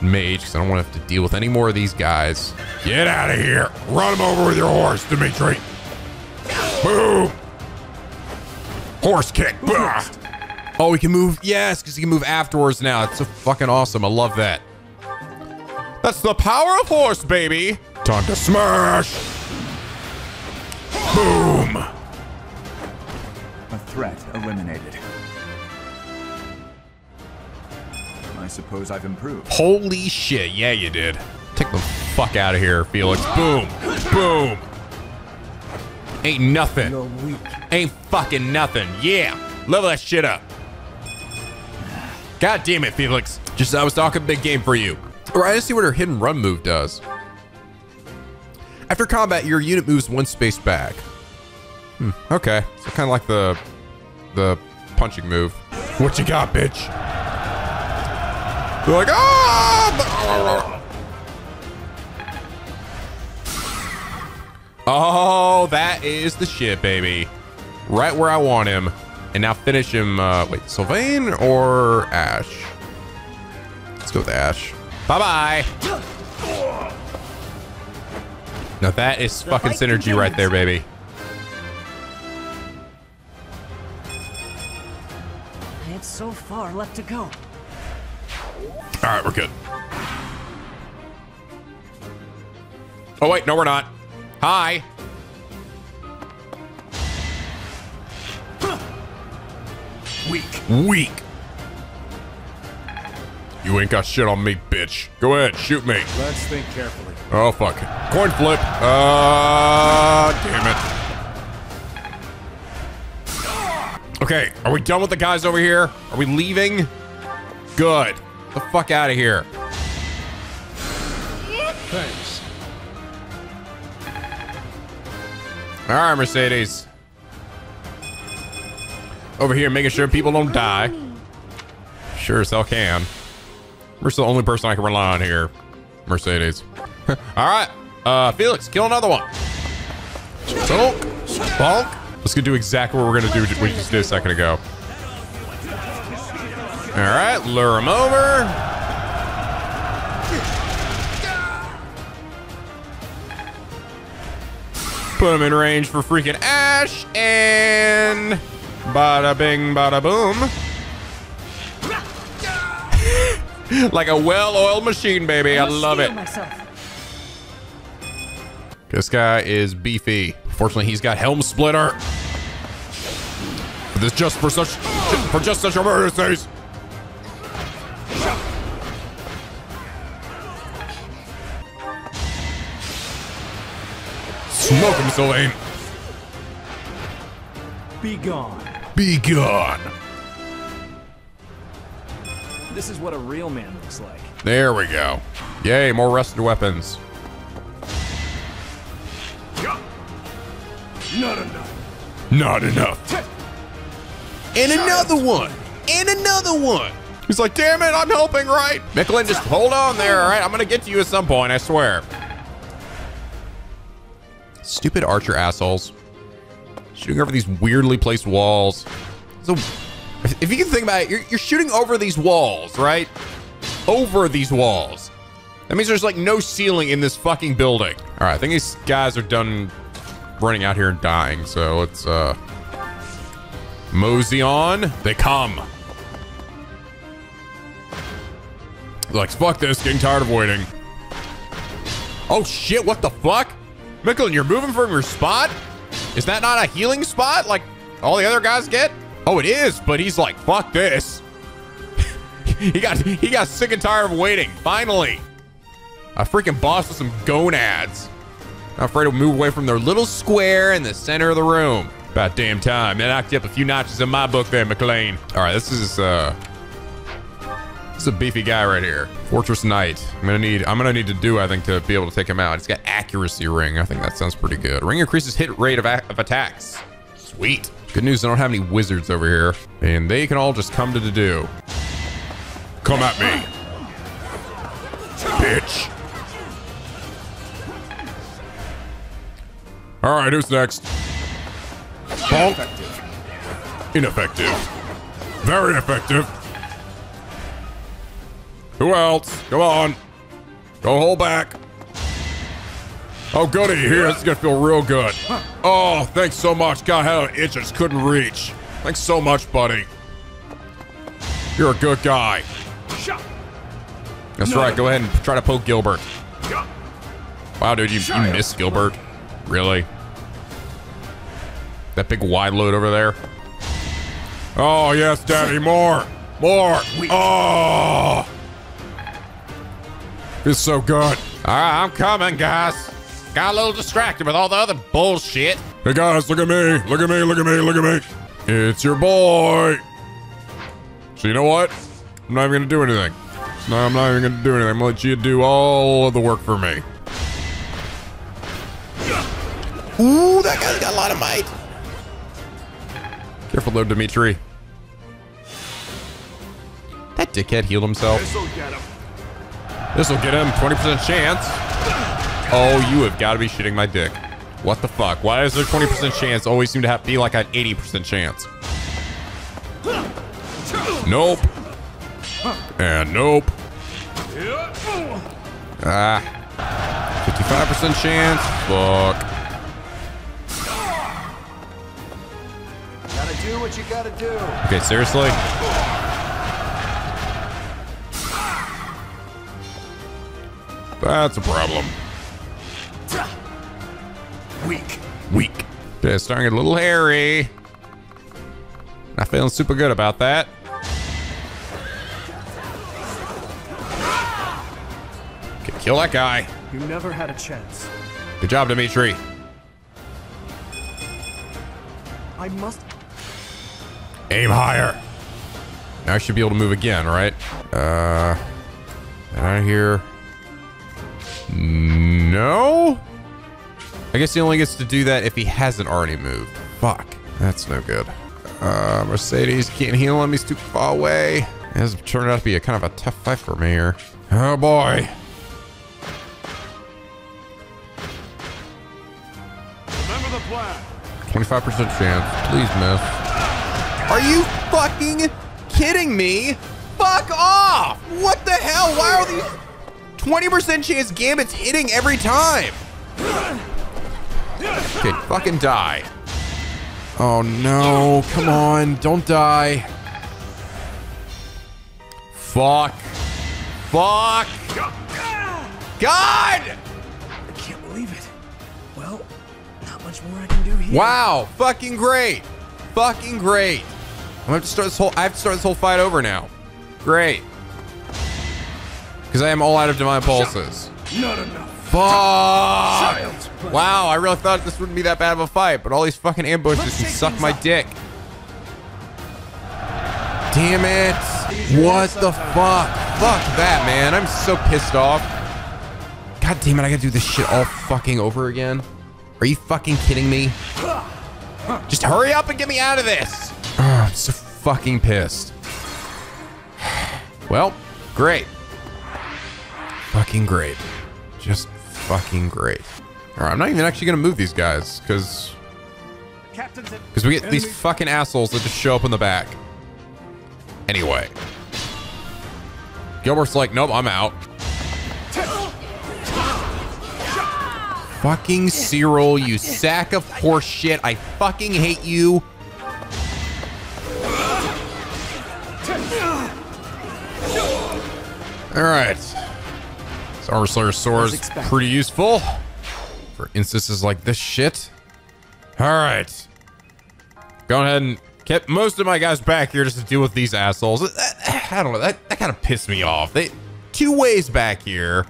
mage because I don't want to have to deal with any more of these guys. Get out of here. Run him over with your horse, Dimitri. Boom. Horse kick. Bah. Oh, he can move. Yes, because he can move afterwards now. It's so fucking awesome. I love that. That's the power of horse, baby. Time to smash. Boom. Threat eliminated. I suppose I've improved. Holy shit. Yeah, you did. Take the fuck out of here, Felix. Boom. Boom. Ain't nothing. Ain't fucking nothing. Yeah. Level that shit up. God damn it, Felix. Just I was talking big game for you. All right, let's see what her hidden run move does. After combat, your unit moves one space back. Hmm, okay. So kind of like the the punching move. What you got, bitch? They're like, ah! Oh, that is the shit, baby. Right where I want him. And now finish him, uh, wait, Sylvain or Ash? Let's go with Ash. Bye-bye. Now that is fucking synergy right there, baby. So far left to go. All right, we're good. Oh, wait, no, we're not. Hi. Weak. Weak. You ain't got shit on me, bitch. Go ahead, shoot me. Let's think carefully. Oh, fuck. Coin flip. Uh, damn it. Okay, are we done with the guys over here? Are we leaving? Good. The fuck out of here. Thanks. All right, Mercedes. Over here, making sure people don't die. Sure as hell can. We're the only person I can rely on here. Mercedes. [LAUGHS] All right. Uh, Felix, kill another one. Bonk. Bonk. Let's go do exactly what we're going to do what we just did a second ago. [LAUGHS] All right. Lure him over. Put him in range for freaking Ash. And bada bing, bada boom. [LAUGHS] like a well-oiled machine, baby. I must love it. Myself. This guy is beefy. Fortunately, he's got helm splitter. But This just for such for just such emergencies. Smoke him, Sylvain. Be gone. Be gone. This is what a real man looks like. There we go. Yay, more rusted weapons. Not enough. Not enough. And another one. And another one. He's like, damn it, I'm helping, right? Michelin, just hold on there, all right? I'm going to get to you at some point, I swear. Stupid archer assholes. Shooting over these weirdly placed walls. So, if you can think about it, you're, you're shooting over these walls, right? Over these walls. That means there's like no ceiling in this fucking building. All right, I think these guys are done running out here and dying. So let's uh mosey on. They come. Like, fuck this, getting tired of waiting. Oh shit, what the fuck? Mickelin, you're moving from your spot? Is that not a healing spot like all the other guys get? Oh, it is, but he's like, fuck this. [LAUGHS] he got he got sick and tired of waiting. Finally. A freaking boss with some gonads. Not afraid to move away from their little square in the center of the room. About damn time. That knocked you up a few notches in my book there, McLean. All right, this is uh this is a beefy guy right here. Fortress Knight. I'm gonna need I'm gonna need to do, I think, to be able to take him out. He's got accuracy ring. I think that sounds pretty good. Ring increases hit rate of, of attacks. Sweet. Good news, I don't have any wizards over here. And they can all just come to the do. Come at me. Bitch. All right, who's next? Bonk. Ineffective. Very effective. Who else? Come on. Don't hold back. Oh, goody. Here, this is going to feel real good. Oh, thanks so much. God, I had an itch I just couldn't reach. Thanks so much, buddy. You're a good guy. That's right. Go ahead and try to poke Gilbert. Wow, dude, you, you missed Gilbert. Really? That big wide load over there. Oh, yes, Daddy. More. More. Oh. It's so good. All right, I'm coming, guys. Got a little distracted with all the other bullshit. Hey, guys, look at me. Look at me. Look at me. Look at me. It's your boy. So you know what? I'm not even going to do anything. No, I'm not even going to do anything. I'm going to let you do all of the work for me. Ooh, that guy's got a lot of might. Careful though, Dimitri. That dickhead healed himself. This'll get him. This will get him 20% chance. Oh, you have got to be shitting my dick. What the fuck? Why is there 20% chance always seem to have be like an 80% chance? Nope. And nope. Ah. 55% chance. Fuck. Gotta do what you gotta do. Okay, seriously? That's a problem. Weak. Weak. Okay, it's starting to get a little hairy. Not feeling super good about that. Okay, kill that guy. You never had a chance. Good job, Dimitri. I must. Aim higher. Now I should be able to move again, right? Uh, out of here. No? I guess he only gets to do that if he hasn't already moved. Fuck. That's no good. Uh, Mercedes can't heal him. He's too far away. It has turned out to be a kind of a tough fight for me here. Oh boy. 25% chance. Please miss. Are you fucking kidding me? Fuck off! What the hell? Why are these 20% chance gambits hitting every time? Okay, fucking die. Oh no, come on, don't die. Fuck. Fuck. God! I can't believe it. Well, not much more I can do here. Wow, fucking great. Fucking great. I'm gonna have to start this whole I have to start this whole fight over now. Great. Because I am all out of divine pulses. Not enough. Fuck! Wow, I really thought this wouldn't be that bad of a fight, but all these fucking ambushes Let's can suck my up. dick. Damn it. What the fuck? Fuck that, man. I'm so pissed off. God damn it, I gotta do this shit all fucking over again. Are you fucking kidding me? Just hurry up and get me out of this. Oh, I'm so fucking pissed. Well, great. Fucking great. Just fucking great. All right, I'm not even actually gonna move these guys because because we get these fucking assholes that just show up in the back. Anyway, Gilbert's like, nope, I'm out. Fucking Cyril, you sack of horse shit. I fucking hate you. All right. This Armor Slayer sword is pretty useful for instances like this shit. All right. Go ahead and kept most of my guys back here just to deal with these assholes. I don't know. That, that kind of pissed me off. They two ways back here.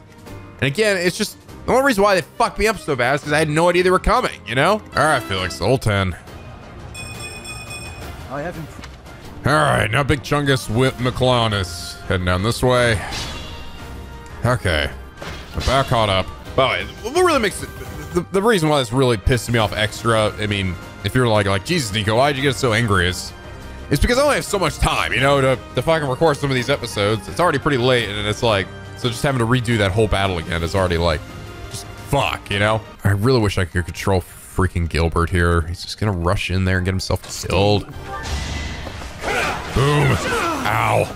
And again, it's just the only reason why they fucked me up so bad is because I had no idea they were coming, you know? All right, Felix, level 10. I haven't. All right, now Big Chungus with McClellan heading down this way. Okay. We're back caught up. By the way, what really makes it the, the reason why this really pissed me off extra, I mean, if you're like like Jesus Nico, why'd you get so angry is it's because I only have so much time, you know, to, to fucking record some of these episodes. It's already pretty late and it's like so just having to redo that whole battle again is already like just fuck, you know? I really wish I could control freaking Gilbert here. He's just gonna rush in there and get himself killed. Boom. Ow.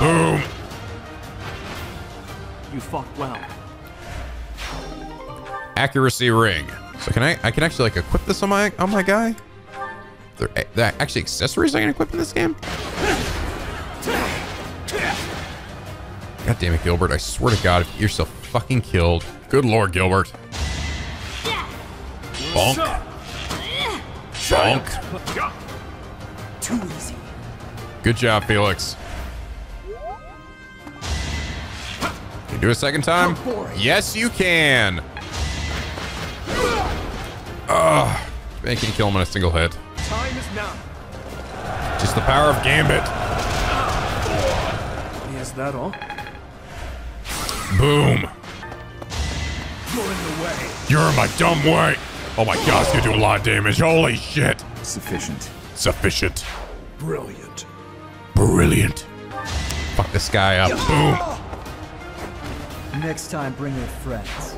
Boom. You fought well. Accuracy ring. So can I? I can actually like equip this on my on my guy. There, eh, there actually accessories I can equip in this game. God damn it, Gilbert! I swear to God, if you get yourself fucking killed. Good lord, Gilbert. Bonk. Bonk. Too easy. Good job, Felix. Can you do it a second time? Yes, you can. Ugh. Man can kill him in a single hit. Time is now. Just the power of Gambit. Is that all? Boom. You're in the way. You're in my dumb way. Oh my gosh, you do a lot of damage. Holy shit. Sufficient. Sufficient. Brilliant. Brilliant. Fuck this guy up. Boom. Next time, bring your friends.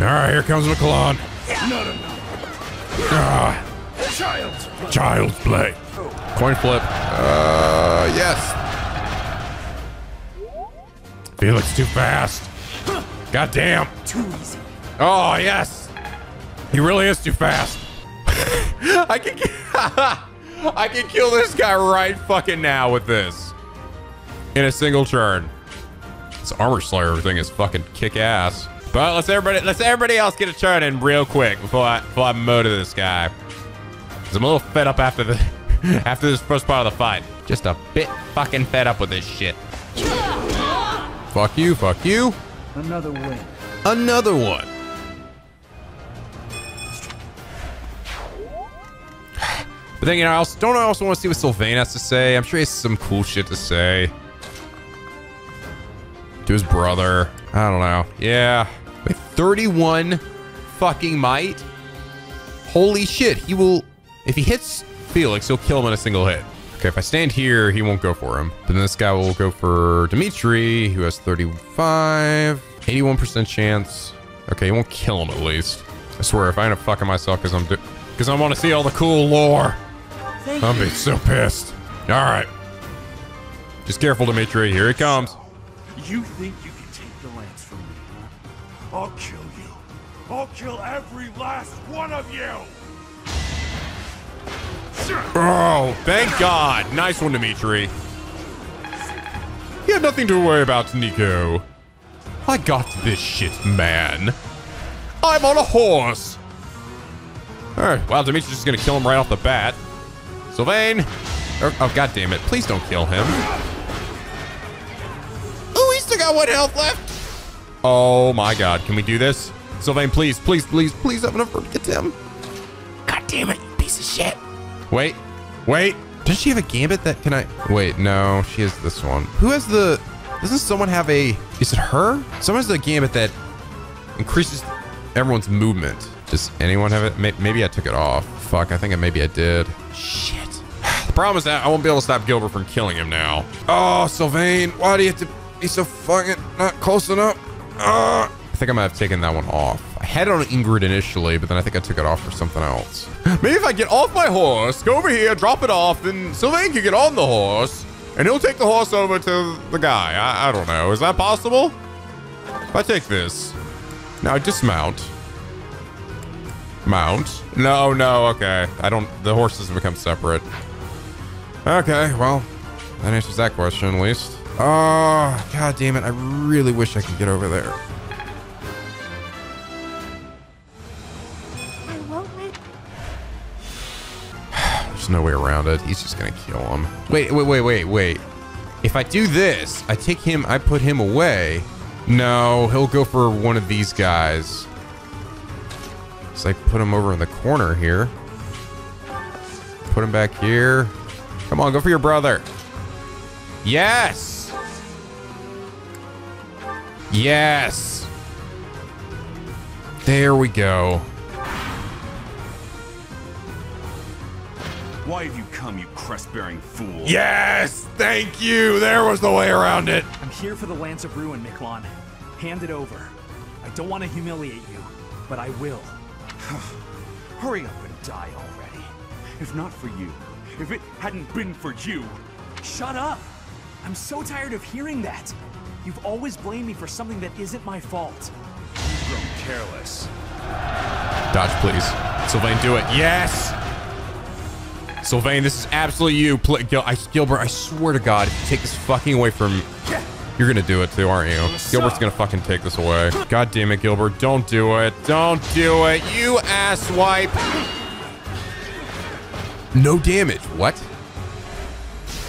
All right, here comes McClellan. Not enough. Ah, Child's play. child's play. Coin flip. Uh, yes. Felix, too fast. God damn. Too easy. Oh, yes. He really is too fast. [LAUGHS] I can [LAUGHS] I can kill this guy right fucking now with this. In a single turn. This armor slayer thing is fucking kick ass. But let's everybody let's everybody else get a turn in real quick before I before I motor this guy. Cause I'm a little fed up after the [LAUGHS] after this first part of the fight. Just a bit fucking fed up with this shit. Fuck you, fuck you. Another win. Another one. But then, you know, I also, don't I also want to see what Sylvain has to say? I'm sure he has some cool shit to say. To his brother. I don't know. Yeah. Wait, 31 fucking might? Holy shit. He will... If he hits Felix, he'll kill him in a single hit. Okay, if I stand here, he won't go for him. But then this guy will go for Dimitri, who has 35. 81% chance. Okay, he won't kill him at least. I swear, if I end up fucking myself because I'm... Because I want to see all the cool lore. Thank I'm be so pissed. All right. Just careful, Dimitri. Here he comes. You think you can take the lance from me, huh? I'll kill you. I'll kill every last one of you! Oh, thank God. Nice one, Dimitri. You have nothing to worry about, Nico. I got this shit, man. I'm on a horse. All right. Wow, Dimitri's just gonna kill him right off the bat. Sylvain. Oh, oh God damn it. Please don't kill him. Oh, he's still got one health left. Oh my God. Can we do this? Sylvain, please, please, please, please have enough room to get to him. God damn it, piece of shit. Wait, wait. Does she have a gambit that can I? Wait, no, she has this one. Who has the? Doesn't someone have a? Is it her? Someone has the gambit that increases everyone's movement. Does anyone have it? Maybe I took it off. Fuck, I think I maybe I did. Shit. [SIGHS] The problem is that I won't be able to stop Gilbert from killing him now. Oh, Sylvain, why do you have to be so fucking not close enough? Uh, think I might have taken that one off. I had it on Ingrid initially, but then I think I took it off for something else. [GASPS] Maybe if I get off my horse, go over here, drop it off, then Sylvain can get on the horse, and he'll take the horse over to the guy. I, I don't know. Is that possible? If I take this. Now dismount. Mount. No, no, okay. I don't, the horses have become separate. Okay, well, that answers that question at least. Oh, god damn it. I really wish I could get over there. There's no way around it. He's just gonna kill him. Wait, wait, wait, wait, wait. If I do this, I take him, I put him away. No, he'll go for one of these guys. So I put him over in the corner here. Put him back here. Come on, go for your brother. Yes. Yes. There we go. Why have you come, you crest-bearing fool? Yes! Thank you! There was the way around it. I'm here for the Lance of Ruin, Miklan. Hand it over. I don't want to humiliate you, but I will. [SIGHS] Hurry up and die already. If not for you, if it hadn't been for you, Shut up! I'm so tired of hearing that. You've always blamed me for something that isn't my fault. you've grown careless. Dodge, please. Sylvain, do it. Yes! Sylvain, this is absolutely you. Gil, I, Gilbert, I swear to God, take this fucking away from... You're gonna do it too, aren't you? Gilbert's gonna fucking take this away. God damn it, Gilbert. Don't do it. Don't do it. You asswipe. No damage. What?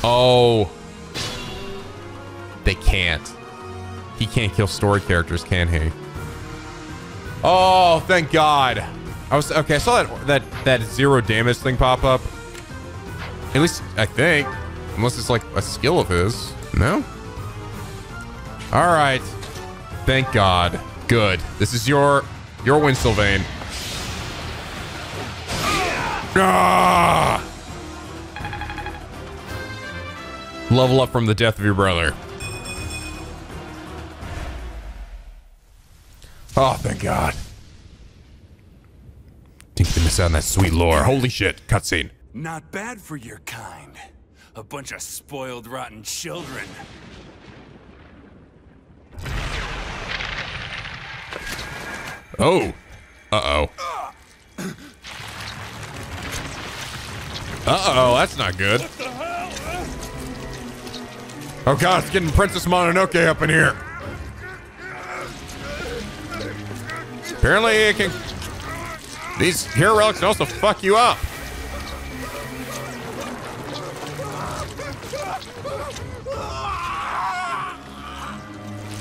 Oh. They can't. He can't kill story characters, can he? Oh, thank God. I was okay. I saw that that that zero damage thing pop up. At least I think, unless it's like a skill of his. No. All right. Thank God. Good. This is your your win, Sylvain. Ah! Level up from the death of your brother. Oh, thank God. Didn't miss out on that sweet lore. Holy shit. Cutscene. Not bad for your kind. A bunch of spoiled, rotten children. Oh. Uh-oh. Uh-oh, that's not good. Oh god, it's getting Princess Mononoke up in here. Apparently it can... These hero relics can also fuck you up.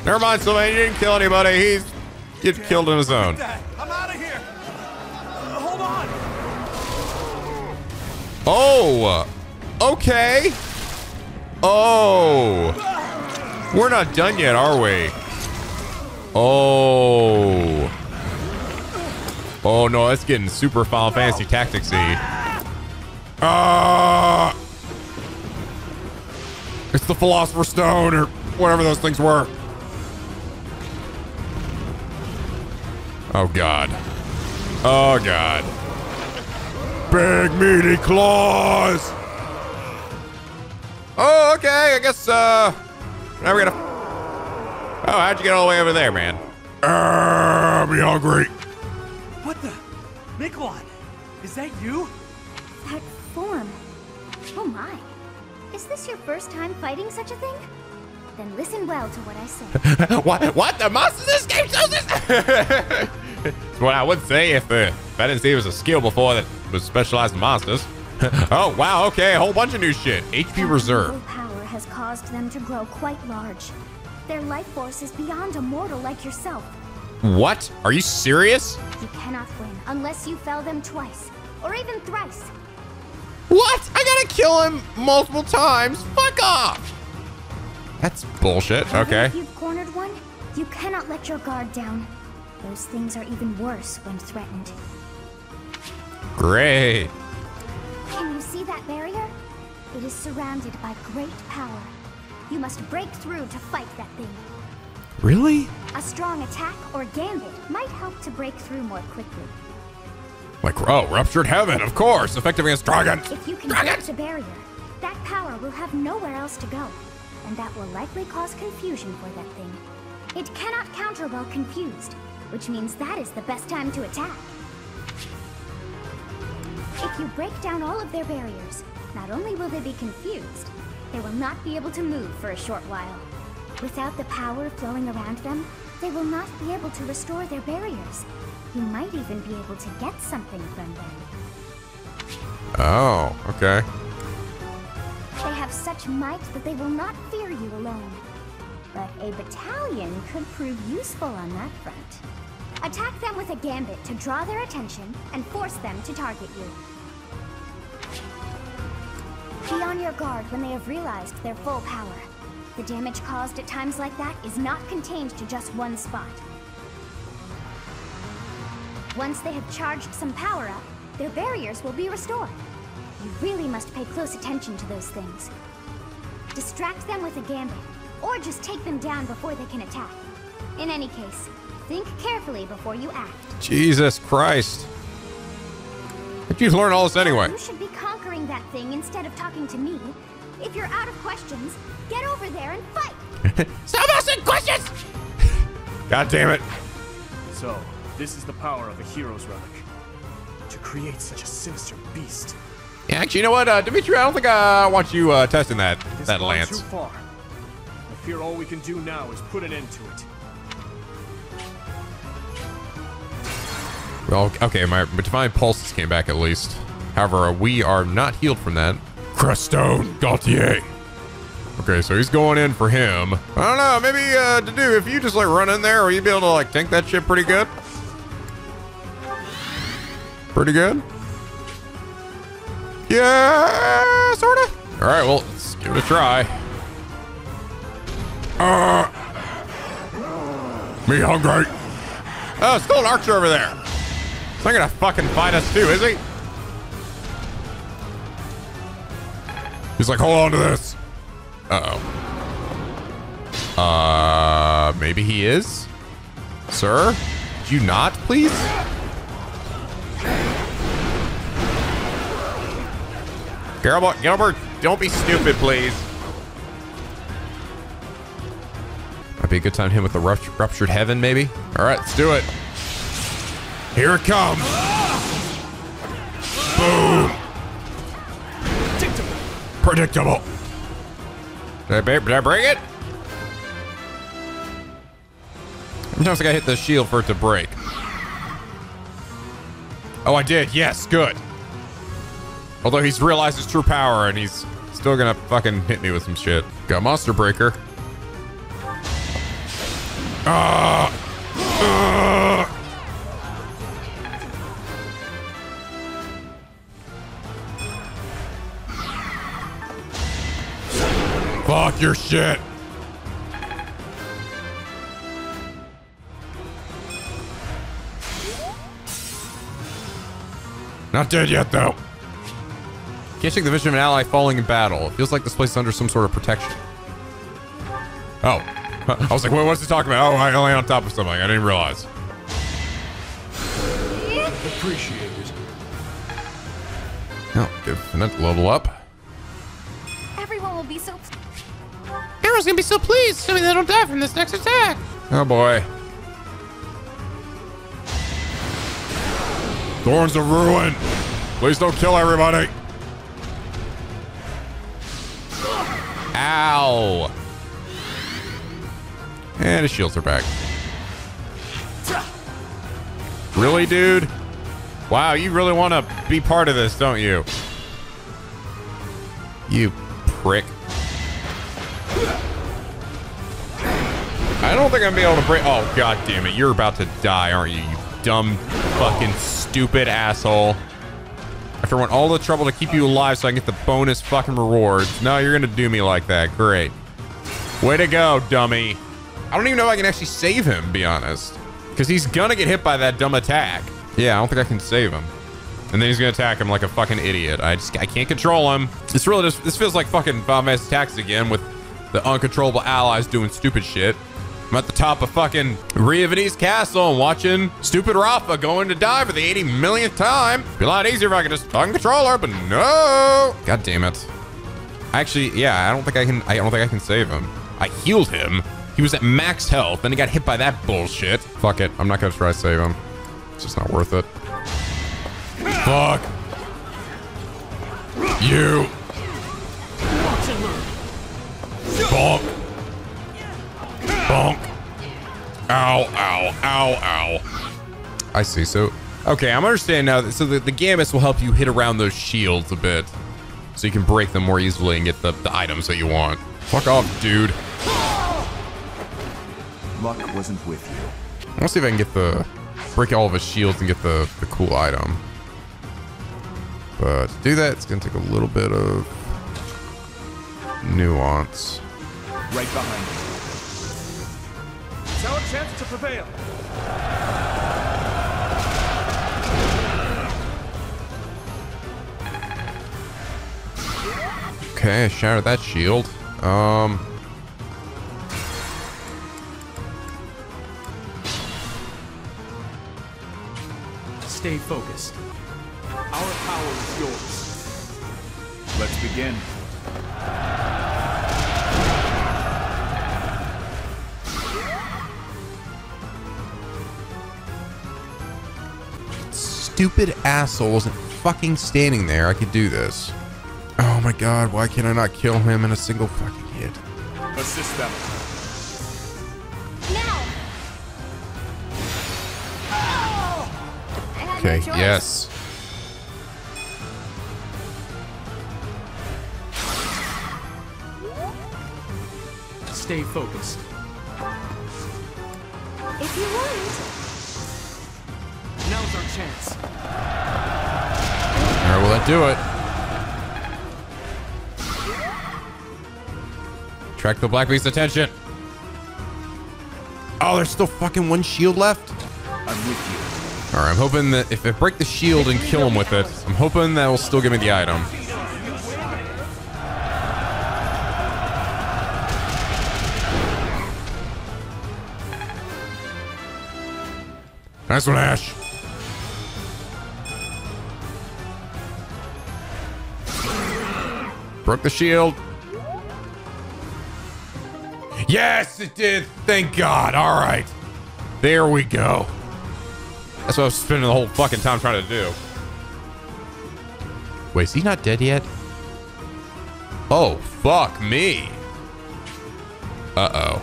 Never mind, Sylvain, you didn't kill anybody. He's get killed on his own. I'm out of here! Uh, hold on! Oh, okay. Oh, we're not done yet, are we? Oh. Oh no, that's getting super Final Fantasy Tacticsy. Ah. It's the Philosopher's Stone or whatever those things were. Oh god. Oh god. Big meaty claws. Oh, okay. I guess uh now we're gonna Oh, how'd you get all the way over there, man? Uh, be hungry. What the? Miklan! Is that you? That form. Oh my. Is this your first time fighting such a thing? Then listen well to what I say. [LAUGHS] what? What? The monsters in [LAUGHS] this game shows this? [LAUGHS] That's what I would say if, uh, if I didn't see it was a skill before that was specialized in monsters. [LAUGHS] oh, wow. Okay. A whole bunch of new shit. HP reserve. power has caused them to grow quite large. Their life force is beyond a mortal like yourself. What? Are you serious? You cannot win unless you fell them twice, or even thrice. What? I gotta kill him multiple times. Fuck off. That's bullshit. Okay. If you've cornered one, you cannot let your guard down. Those things are even worse when threatened. Great. Can you see that barrier? It is surrounded by great power. You must break through to fight that thing. Really? A strong attack or gambit might help to break through more quickly. Like, oh, ruptured heaven, of course. Effective against dragons. If you can dragon. break the barrier, that power will have nowhere else to go, and that will likely cause confusion for that thing. It cannot counter while confused, which means that is the best time to attack. If you break down all of their barriers, not only will they be confused, they will not be able to move for a short while. Without the power flowing around them, they will not be able to restore their barriers. You might even be able to get something from them. Oh, okay. They have such might that they will not fear you alone. But a battalion could prove useful on that front. Attack them with a gambit to draw their attention and force them to target you. Be on your guard when they have realized their full power. The damage caused at times like that is not contained to just one spot. Once they have charged some power up, their barriers will be restored. You really must pay close attention to those things. Distract them with a gambit, or just take them down before they can attack. In any case, think carefully before you act. Jesus Christ. How'd you learn all this anyway? You should be conquering that thing instead of talking to me. If you're out of questions, get over there and fight. [LAUGHS] Stop asking questions! God damn it. So, this is the power of a hero's relic. To create such a sinister beast. Yeah, actually, you know what, uh, Dimitri? I don't think I want you uh, testing that It that gone lance. too far. I fear all we can do now is put an end to it. Well, okay, my, my divine pulses came back at least. However, we are not healed from that. Crestone Gautier. Okay, so he's going in for him. I don't know, maybe uh, to do if you just like run in there, will you be able to like tank that shit pretty good? Pretty good. Yeah, sorta. All right, well, let's give it a try. Uh, me hungry. Oh, still an archer over there. He's not gonna fucking fight us too, is he? He's like, hold on to this. Uh oh. Uh, maybe he is? Sir? Do you not, please? Gilbert, Gilbert, don't be stupid, please. Might be a good time to hit him with the ruptured heaven, maybe. All right, let's do it. Here it comes. Boom. Predictable. Predictable. Did I, did I break it? Sometimes I gotta hit the shield for it to break. Oh, I did. Yes, good. Although he's realized his true power and he's still gonna fucking hit me with some shit. Got Monster Breaker. Ah! Ah! Fuck your shit. Not dead yet, though. Can't shake the vision of an ally falling in battle. It feels like this place is under some sort of protection. Oh. [LAUGHS] I was like, wait, what's he talking about? Oh, I only on top of something. I didn't realize. Appreciate it. No, give that level up. Everyone will be so. Everyone's gonna be so pleased, assuming they don't die from this next attack. Oh boy. Thorns of Ruin. Please don't kill everybody. Ow. And his shields are back. Really, dude? Wow, you really want to be part of this, don't you? You prick. I don't think I'm gonna be able to break. Oh, god damn it. You're about to die, aren't you? You dumb, fucking, stupid asshole. After I went all the trouble to keep you alive so I can get the bonus fucking rewards. No, you're gonna do me like that. Great. Way to go, dummy. I don't even know if I can actually save him, be honest. Because he's gonna get hit by that dumb attack. Yeah, I don't think I can save him. And then he's gonna attack him like a fucking idiot. I just I can't control him. This really just this feels like fucking Fantasy Tactics again with the uncontrollable allies doing stupid shit. I'm at the top of fucking Riovanes Castle and watching stupid Rafa going to die for the 80 millionth time. It'd Be a lot easier if I could just fucking control her, but no. God damn it. Actually, yeah, I don't think I can. I don't think I can save him. I healed him. He was at max health, then he got hit by that bullshit. Fuck it. I'm not gonna try to save him. It's just not worth it. Fuck. You. Bonk. Bonk. Ow, ow, ow, ow. I see. So, okay, I'm understanding now. That, so the, the Gambits will help you hit around those shields a bit. So you can break them more easily and get the, the items that you want. Fuck off, dude. Luck wasn't with you. I want to see if I can get the... Break all of his shields and get the, the cool item. But to do that, it's going to take a little bit of nuance. Right behind you. It's our chance to prevail. Okay, I shattered that shield. Um... Stay focused. Our power is yours. Let's begin. Stupid asshole isn't fucking standing there. I could do this. Oh my god, why can I not kill him in a single fucking hit? Assist them. Now! I had no Okay, yes. Stay focused. If you want. Now's our chance. Alright, will that do it? Track the Black Beast's attention. Oh, there's still fucking one shield left? I'm with Alright, I'm hoping that if I break the shield and kill him with it, I'm hoping that will still give me the item. Nice one, Ash. Broke the shield. Yes, it did. Thank God. All right. There we go. That's what I was spending the whole fucking time trying to do. Wait, is he not dead yet? Oh, fuck me. Uh-oh.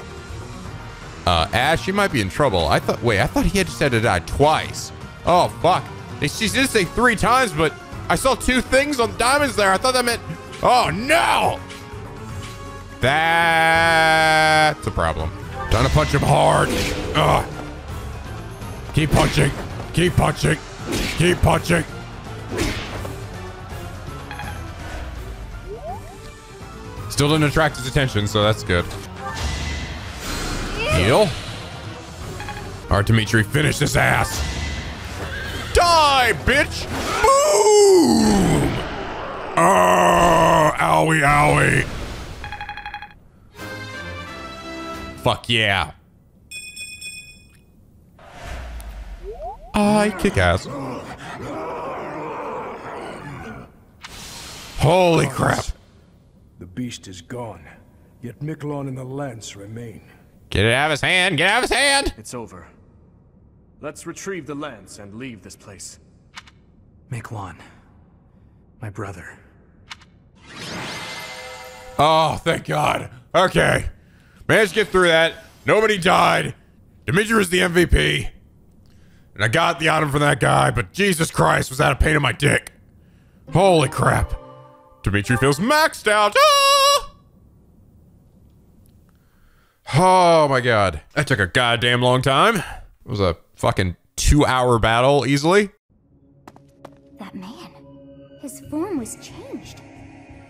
Ash, you might be in trouble. I thought, wait, I thought he had just had to die twice. Oh, fuck. She did say three times, but I saw two things on diamonds there. I thought that meant, oh, no. That's a problem. Trying to punch him hard. Ugh. Keep punching. Keep punching. Keep punching. Still didn't attract his attention, so that's good. Heal. All right, Dimitri, finish this ass. Die, bitch! Boom! Oh, owie, owie. Fuck yeah. I kick ass. Holy crap. The beast is gone, yet Miklan and the lance remain. Get it out of his hand. Get it out of his hand. It's over. Let's retrieve the lance and leave this place. Miklan. My brother. Oh, thank God. Okay. Managed to get through that. Nobody died. Dimitri was the MVP. And I got the item from that guy, but Jesus Christ, was that a pain in my dick. Holy crap. Dimitri feels maxed out. Ah! Oh my God. That took a goddamn long time. It was a fucking two hour battle easily. That man. His form was changed.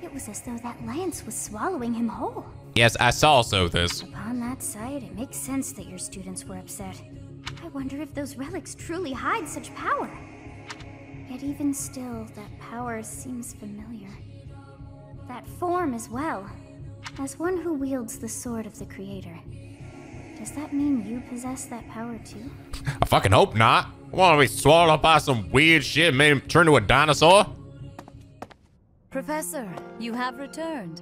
It was as though that lance was swallowing him whole. Yes, I saw so this. Upon that sight, it makes sense that your students were upset. I wonder if those relics truly hide such power. Yet even still, that power seems familiar. That form as well. As one who wields the sword of the Creator. Does that mean you possess that power too? I fucking hope not. Want to be swallowed up by some weird shit, and made him turn to a dinosaur? Professor, you have returned.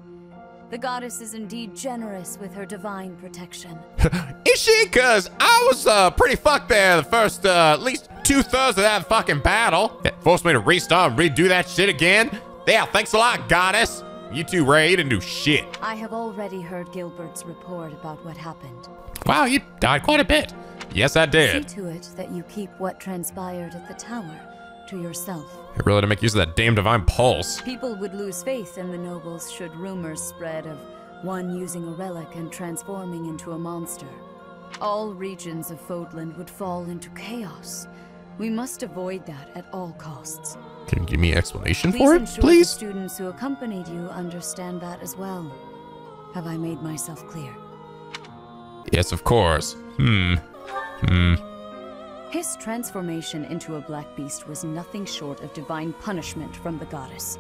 The goddess is indeed generous with her divine protection. [LAUGHS] Is she? Cause I was uh, pretty fucked there the first uh, at least two thirds of that fucking battle. It forced me to restart and redo that shit again. Yeah, thanks a lot, goddess. You two Rhea didn't do shit. I have already heard Gilbert's report about what happened. Wow, you died quite a bit. Yes, I did. See to it that you keep what transpired at the tower to yourself. Really didn't make use of that damn divine pulse. People would lose faith in the nobles should rumors spread of one using a relic and transforming into a monster. All regions of Fodlan would fall into chaos. We must avoid that at all costs. Can you give me an explanation Please for it, ensure the please? students who accompanied you understand that as well. Have I made myself clear? Yes, of course. Hmm. Hmm. His transformation into a black beast was nothing short of divine punishment from the goddess.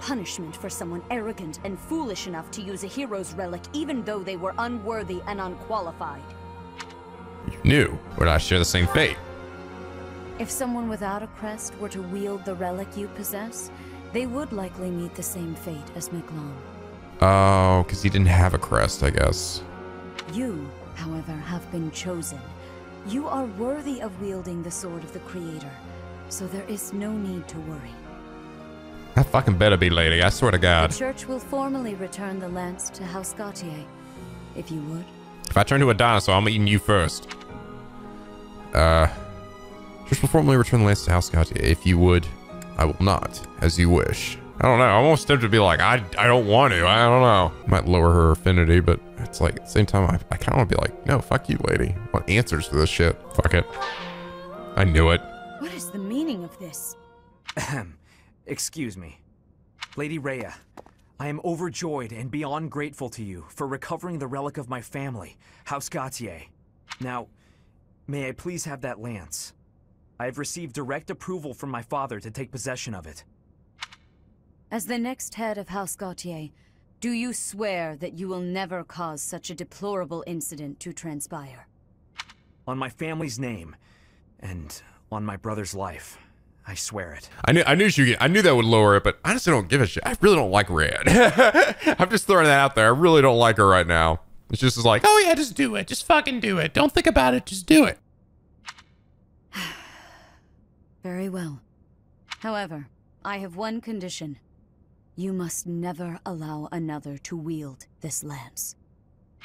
Punishment for someone arrogant and foolish enough to use a hero's relic even though they were unworthy and unqualified. You knew. Would I share the same fate? If someone without a crest were to wield the relic you possess, they would likely meet the same fate as Miklan. Oh, because he didn't have a crest, I guess. You, however, have been chosen. You are worthy of wielding the Sword of the Creator, so there is no need to worry. I fucking better be, lady. I swear to God. The church will formally return the lance to House Gautier, if you would. If I turn to a dinosaur, I'm eating you first. Uh, church will formally return the lance to House Gautier. If you would, I will not, as you wish. I don't know. I'm almost tempted to be like, I, I don't want to. I don't know. Might lower her affinity, but it's like at the same time, I, I kind of want to be like, no, fuck you, lady. I want answers to this shit. Fuck it. I knew it. What is the meaning of this? Ahem. Excuse me. Lady Rhea, I am overjoyed and beyond grateful to you for recovering the relic of my family, House Gautier. Now, may I please have that lance? I have received direct approval from my father to take possession of it. As the next head of House Gautier, do you swear that you will never cause such a deplorable incident to transpire? On my family's name, and on my brother's life, I swear it. I knew I knew she I knew that would lower it, but I honestly don't give a shit. I really don't like Rhea. [LAUGHS] I'm just throwing that out there. I really don't like her right now. It's just like, Oh yeah, just do it. Just fucking do it. Don't think about it. Just do it. [SIGHS] Very well. However, I have one condition. You must never allow another to wield this lance.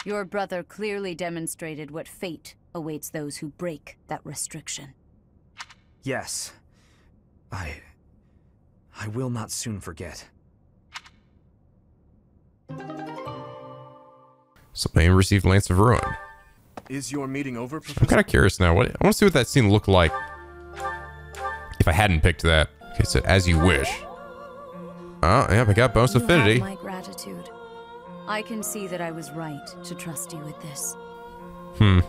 Your brother clearly demonstrated what fate awaits those who break that restriction. Yes. I... I will not soon forget. Sylvain received Lance of Ruin. Is your meeting over, Professor? I'm kind of curious now. What I want to see what that scene looked like if I hadn't picked that. Okay, so as you wish. Oh, yeah, I got bonus You have affinity. my gratitude. I can see that I was right to trust you with this. Hmm.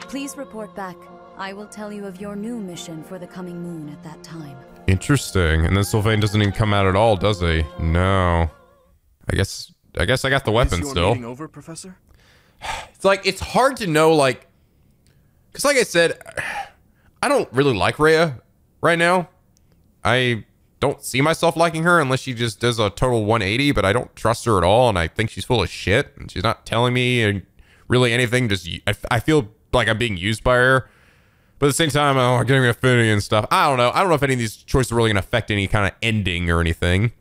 Please report back. I will tell you of your new mission for the coming moon at that time. Interesting. And then Sylvain doesn't even come out at all, does he? No. I guess I guess I got the weapon Is still. over, Professor? [SIGHS] It's like it's hard to know, like, because like I said, [SIGHS] I don't really like Rhea right now. I don't see myself liking her unless she just does a total 180. But I don't trust her at all, and I think she's full of shit. And she's not telling me uh, really anything. Just I, I feel like I'm being used by her. But at the same time, oh, I'm getting affinity and stuff. I don't know. I don't know if any of these choices are really going to affect any kind of ending or anything.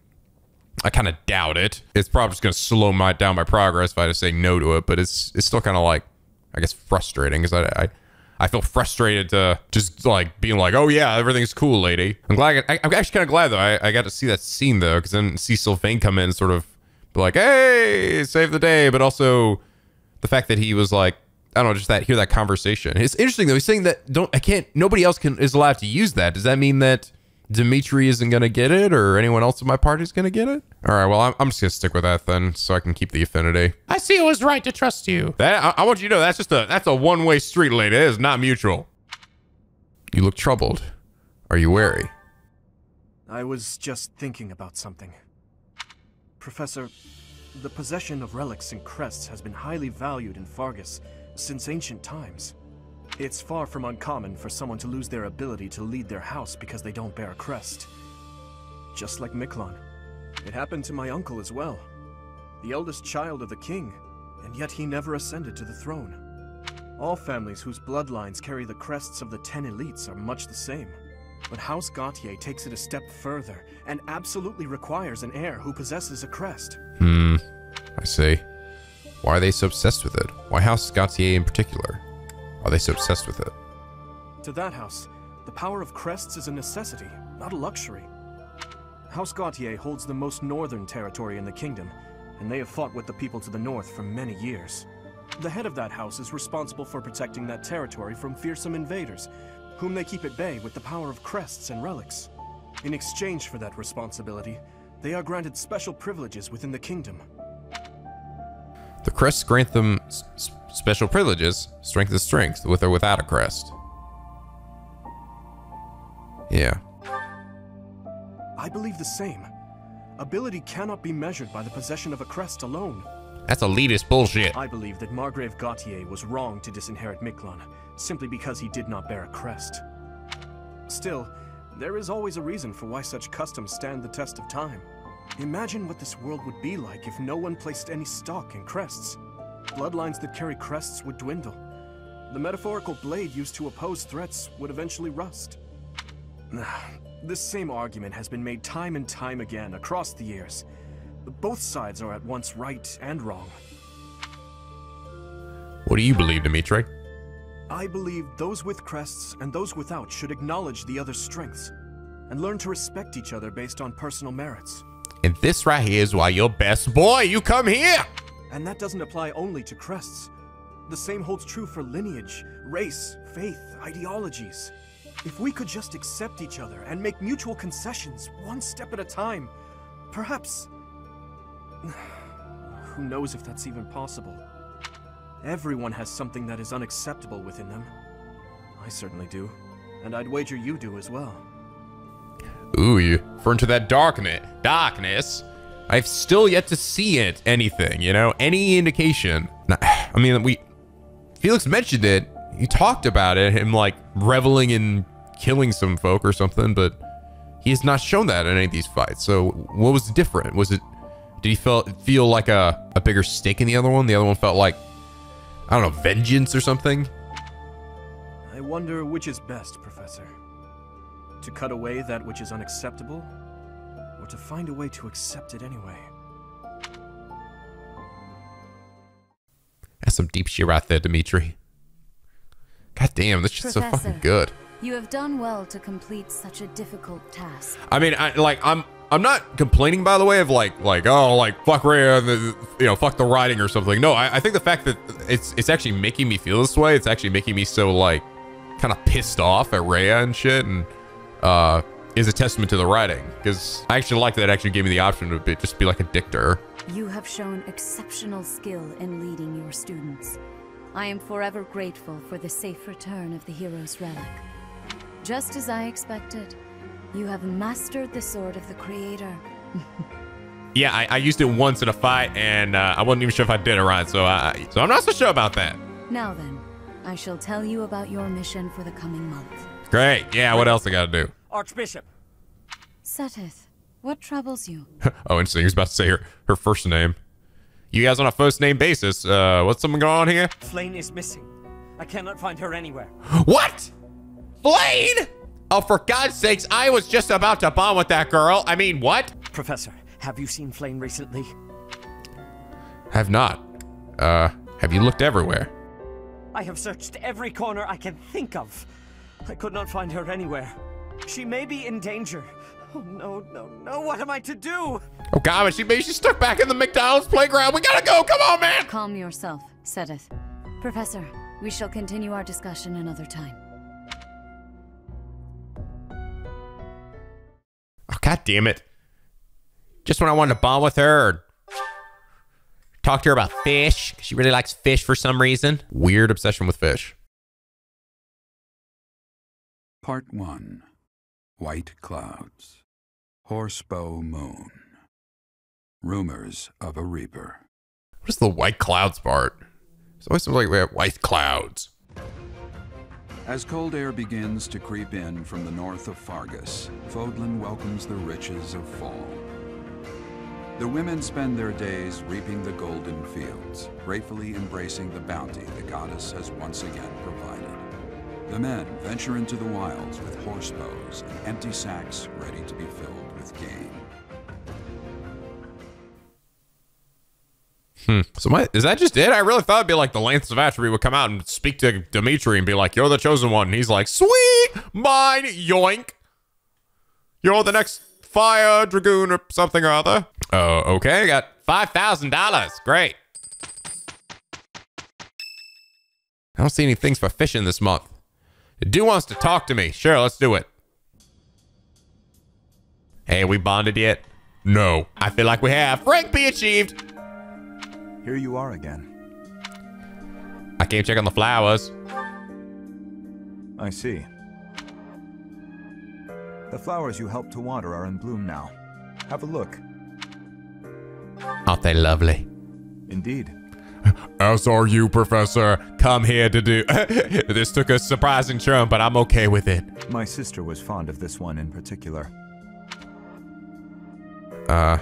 I kind of doubt it. It's probably just going to slow my down my progress if I just say no to it. But it's it's still kind of like, I guess, frustrating because I, I I feel frustrated to just like being like, oh yeah, everything's cool, lady. I'm glad. I, I'm actually kind of glad though. I, I got to see that scene though, because then see Sylvain come in and sort of be like, hey, save the day, but also the fact that he was like, I don't know, just that hear that conversation. It's interesting though. He's saying that don't I can't nobody else can is allowed to use that. Does that mean that Dimitri isn't gonna get it, or anyone else in my party is gonna get it? All right, well I'm, I'm just gonna stick with that then, so I can keep the affinity. I see it was right to trust you. That I, I want you to know that's just a that's a one way street, lady. It is not mutual. You look troubled. Are you wary? I was just thinking about something. Professor, the possession of relics and crests has been highly valued in Faerghus since ancient times. It's far from uncommon for someone to lose their ability to lead their house because they don't bear a crest. Just like Miklan. It happened to my uncle as well. The eldest child of the king, and yet he never ascended to the throne. All families whose bloodlines carry the crests of the ten elites are much the same. But House Gautier takes it a step further and absolutely requires an heir who possesses a crest. Hmm. I see. Why are they so obsessed with it? Why House Gautier in particular? Are they so obsessed with it? To that house, the power of crests is a necessity, not a luxury. House Gautier holds the most northern territory in the kingdom, and they have fought with the people to the north for many years. The head of that house is responsible for protecting that territory from fearsome invaders, whom they keep at bay with the power of crests and relics. In exchange for that responsibility, they are granted special privileges within the kingdom. The crests grant them special privileges, strength is strength, with or without a crest. Yeah. I believe the same. Ability cannot be measured by the possession of a crest alone. That's elitist bullshit. I believe that Margrave Gautier was wrong to disinherit Miklan, simply because he did not bear a crest. Still, there is always a reason for why such customs stand the test of time. Imagine what this world would be like if no one placed any stock in crests. Bloodlines that carry crests would dwindle. The metaphorical blade used to oppose threats would eventually rust. [SIGHS] This same argument has been made time and time again across the years. Both sides are at once right and wrong. What do you believe, Dimitri? I believe those with crests and those without should acknowledge the other's strengths and learn to respect each other based on personal merits. And this right here is why you're best boy. You come here. And that doesn't apply only to crests. The same holds true for lineage, race, faith, ideologies. If we could just accept each other and make mutual concessions one step at a time, perhaps. [SIGHS] Who knows if that's even possible? Everyone has something that is unacceptable within them. I certainly do. And I'd wager you do as well. Ooh, you referring to that darkness. Darkness. I've still yet to see it. Anything, you know, any indication. [SIGHS] I mean, we. Felix mentioned it. He talked about it, him like reveling in killing some folk or something, but he has not shown that in any of these fights. So what was different? Was it? Did he feel feel like a a bigger stake in the other one? The other one felt like I don't know, vengeance or something. I wonder which is best, Professor. To cut away that which is unacceptable, or to find a way to accept it anyway. That's some deep shit right there, Dimitri. God damn, this shit's so fucking good. You have done well to complete such a difficult task. I mean, I like I'm I'm not complaining by the way of like like oh like fuck Rhea the you know fuck the writing or something. No, I, I think the fact that it's it's actually making me feel this way. It's actually making me so like kind of pissed off at Rhea and shit and uh is a testament to the writing because I actually like that it actually gave me the option to be, just be like a dictator. You have shown exceptional skill in leading your students. I am forever grateful for the safe return of the hero's relic. Just as I expected, you have mastered the sword of the creator. [LAUGHS] yeah, I, I, used it once in a fight, and uh, I wasn't even sure if I did it right, so I, so I'm not so sure about that. Now then, I shall tell you about your mission for the coming month. Great. Yeah, what else I gotta do? Archbishop. Seteth, what troubles you? oh, interesting. He was about to say her, her first name. You guys on a first name basis. Uh, what's something going on here? Flayn is missing. I cannot find her anywhere. [GASPS] What? Flayn? Oh, for God's sakes, I was just about to bond with that girl. I mean, what? Professor, have you seen Flayn recently? Have not. Uh, have you looked everywhere? I have searched every corner I can think of. I could not find her anywhere. She may be in danger. Oh, no, no, no. What am I to do? Oh, God, but she maybe she's stuck back in the McDonald's playground. We gotta go. Come on, man. Calm yourself, Seteth. Professor, we shall continue our discussion another time. Oh, God damn it. Just when I wanted to bond with her or talk to her about fish. She really likes fish for some reason. Weird obsession with fish. Part 1 White Clouds Horsebow Moon Rumors of a Reaper. What is the white clouds part? It's always like we have white clouds. As cold air begins to creep in from the north of Faerghus, Fodlan welcomes the riches of fall. The women spend their days reaping the golden fields, gratefully embracing the bounty the goddess has once again provided. The men venture into the wilds with horse bows and empty sacks ready to be filled with game. Hmm. So my, is that just it? I really thought it'd be like the Lance of Attribute would come out and speak to Dimitri and be like, "You're the chosen one." And he's like, "Sweet, mine, yoink. You're the next fire dragoon or something or other." Oh, uh, okay. I got five thousand dollars. Great. I don't see any things for fishing this month. Do wants to talk to me. Sure, let's do it. Hey, we bonded yet? No. I feel like we have. Rank be achieved. Here you are again. I came check on the flowers. I see. The flowers you helped to water are in bloom now. Have a look. Aren't they lovely? Indeed. As are you, Professor. Come here to do... [LAUGHS] this took a surprising turn, but I'm okay with it. My sister was fond of this one in particular. Uh,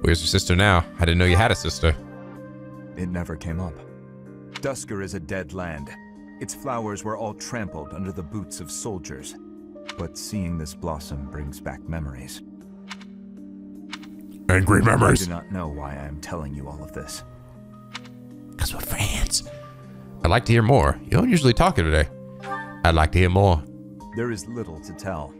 where's your sister now? I didn't know you had a sister. It never came up. Duscur is a dead land. Its flowers were all trampled under the boots of soldiers. But seeing this blossom brings back memories. Angry memories. I do not know why I am telling you all of this. Because we're friends. I'd like to hear more. You don't usually talk here today. I'd like to hear more. There is little to tell.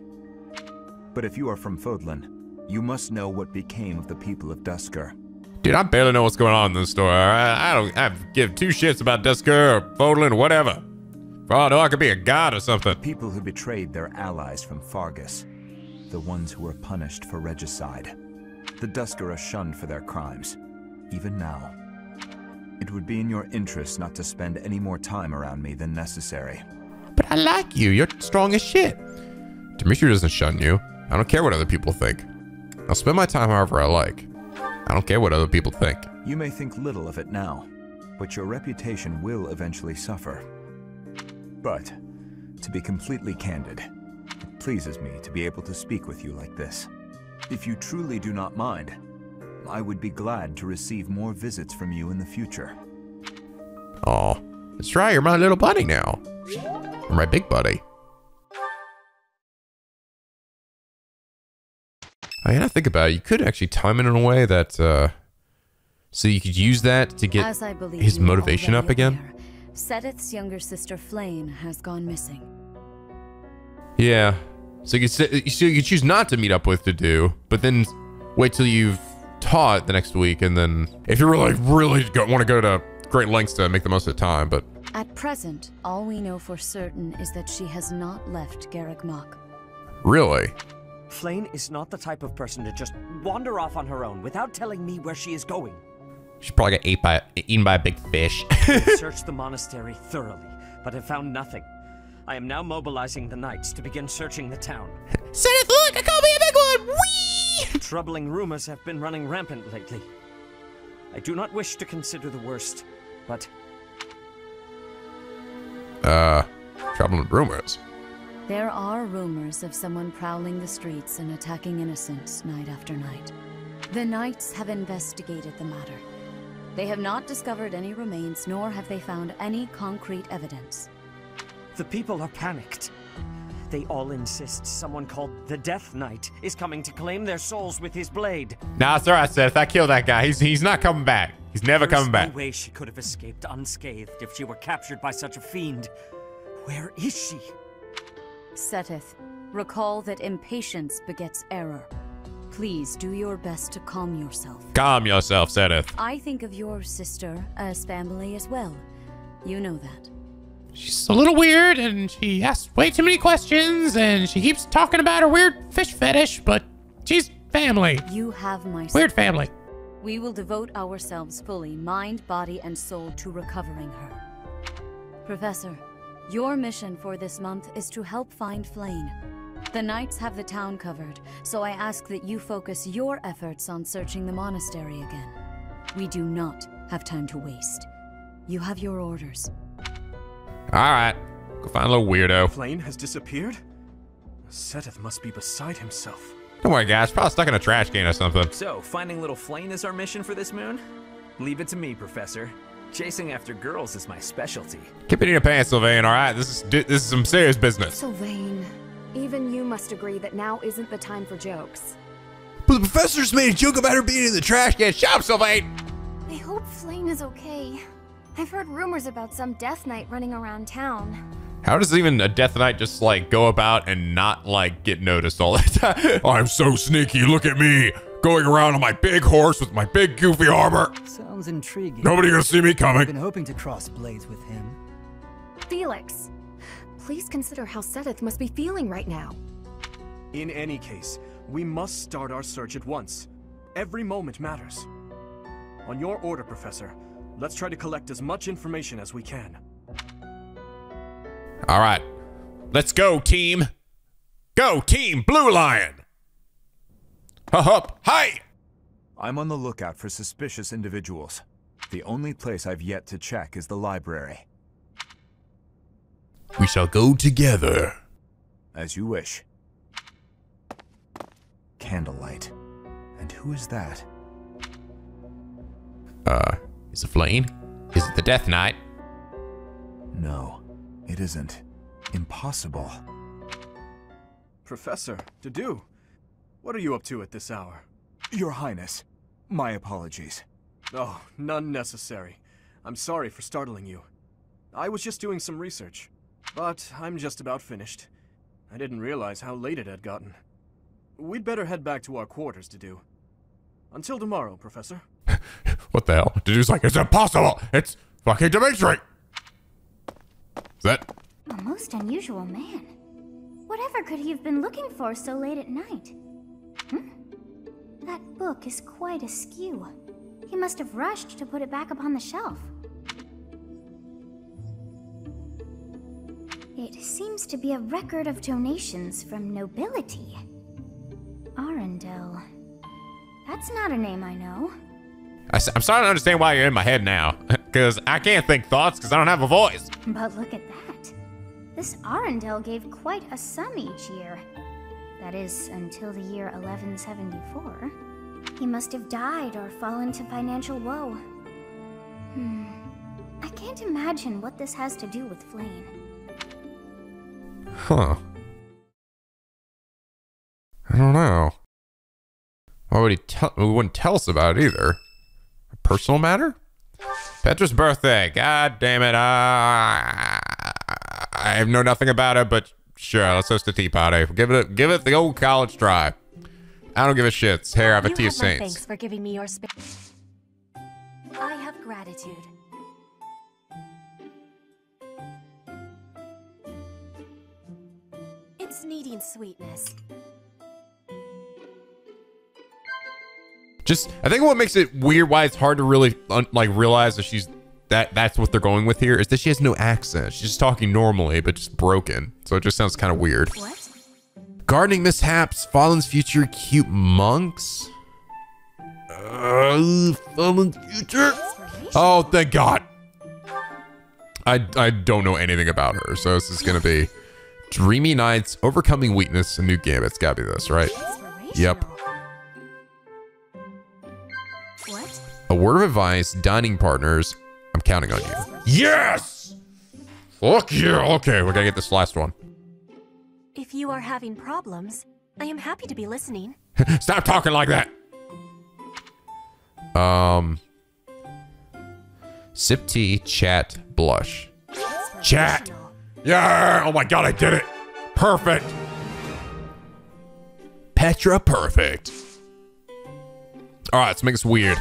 But if you are from Fodlan, you must know what became of the people of Duscur. Dude, I barely know what's going on in this story. I, I don't I give two shits about Duscur or Fodlan or whatever. For all I know, I could be a god or something. People who betrayed their allies from Faerghus. The ones who were punished for regicide. The Duscur are shunned for their crimes. Even now. It would be in your interest not to spend any more time around me than necessary. But I like you. You're strong as shit. Dimitri doesn't shun you. I don't care what other people think. I'll spend my time however I like. I don't care what other people think. You may think little of it now, but your reputation will eventually suffer. But, to be completely candid, it pleases me to be able to speak with you like this. If you truly do not mind, I would be glad to receive more visits from you in the future. Oh, that's right. You're my little buddy now. You're my big buddy. I gotta think about it. You could actually time it in a way that, uh, so you could use that to get As I believe his motivation up already again. aware, Seteth's younger sister Flayn has gone missing. Yeah. So you could so you could choose not to meet up with to do, but then wait till you've taught the next week, and then if you really, really go, want to go to great lengths to make the most of the time, but At present, all we know for certain is that she has not left Garreg Mach. really, Flayn is not the type of person to just wander off on her own without telling me where she is going. she probably got ate by eaten by a big fish. I've [LAUGHS] searched the monastery thoroughly, but have found nothing. I am now mobilizing the knights to begin searching the town. [LAUGHS] Seteth, look, I caught me a big one! Whee! [LAUGHS] Troubling rumors have been running rampant lately. I do not wish to consider the worst, but uh, troubling rumors. There are rumors of someone prowling the streets and attacking innocents night after night. The Knights have investigated the matter. They have not discovered any remains, nor have they found any concrete evidence. The people are panicked. They all insist someone called the Death Knight is coming to claim their souls with his blade. Nah, it's alright, Seth. I killed that guy. He's he's not coming back. He's never There's coming back. no way she could have escaped unscathed if she were captured by such a fiend. Where is she? Seteth, recall that impatience begets error. Please do your best to calm yourself. Calm yourself, Seteth. I think of your sister as family as well. You know that. She's a little weird and she asks way too many questions and she keeps talking about her weird fish fetish, but she's family. You have my Weird family. We will devote ourselves fully, mind, body, and soul, to recovering her. Professor, your mission for this month is to help find Flayn. The Knights have the town covered, so I ask that you focus your efforts on searching the monastery again. We do not have time to waste. You have your orders. Alright. Go find a little weirdo. Flayn has disappeared? Seteth must be beside himself. Don't worry, guys. Probably stuck in a trash can or something. So, finding little Flayn is our mission for this moon? Leave it to me, Professor. Chasing after girls is my specialty. Keep it in your pants, Sylvain, alright? This is this is some serious business. Sylvain, even you must agree that now isn't the time for jokes. But the professor's made a joke about her being in the trash can. Shut up, Sylvain! I hope Flayn is okay. I've heard rumors about some Death Knight running around town. How does even a Death Knight just like go about and not like get noticed all the [LAUGHS] time? I'm so sneaky. Look at me going around on my big horse with my big goofy armor. Sounds intriguing. Nobody gonna see me coming. I've been hoping to cross blades with him. Felix, please consider how Seteth must be feeling right now. In any case, we must start our search at once. Every moment matters. On your order, Professor, let's try to collect as much information as we can. All right, let's go, team. Go, team Blue Lion. Hup, hup, hi. I'm on the lookout for suspicious individuals. The only place I've yet to check is the library. We shall go together. As you wish. Candlelight. And who is that? Uh, is it Flayn? Is it the Death Knight? No, it isn't. Impossible. Professor, Dedue, what are you up to at this hour? Your Highness, my apologies. Oh, none necessary. I'm sorry for startling you. I was just doing some research, but I'm just about finished. I didn't realize how late it had gotten. We'd better head back to our quarters, Dedue. Until tomorrow, Professor. [LAUGHS] What the hell? Dedue's like, it's impossible! It's fucking Dimitri! Is that? A most unusual man. Whatever could he have been looking for so late at night? Hmm? That book is quite askew. He must have rushed to put it back upon the shelf. It seems to be a record of donations from nobility. Arundel. That's not a name I know. I, am starting to understand why you're in my head now. [LAUGHS] Because I can't think thoughts because I don't have a voice. But look at that. This Arundel gave quite a sum each year. That is, until the year 1174. He must have died or fallen to financial woe. Hmm. I can't imagine what this has to do with Flayn. Huh. I don't know. Why would he tell? He wouldn't tell us about it either. A personal matter? Petra's birthday. God damn it. Uh, I know nothing about it, but sure, let's host a tea party. Give it, a, give it the old college try. I don't give a shit. It's hair. I have a tea of saints. Thanks for giving me your space. I have gratitude. It's needing sweetness. Just, I think what makes it weird, why it's hard to really like realize that she's that that's what they're going with here is that she has no accent. She's just talking normally, but just broken. So it just sounds kind of weird. What? Gardening mishaps, Fallen's future, cute monks. Uh, Fallen's future. Oh, thank God. I I don't know anything about her, so this is gonna be [LAUGHS] dreamy nights, overcoming weakness, and new gambits. Gotta be this, right? Yep. A word of advice, dining partners. I'm counting on you. Yes! Fuck yeah. Okay, we gotta get this last one. If you are having problems, I am happy to be listening. [LAUGHS] Stop talking like that. Um. Sip tea, chat, blush. Chat. Yeah. Oh my god, I did it. Perfect. Petra, perfect. All right, let's make this weird.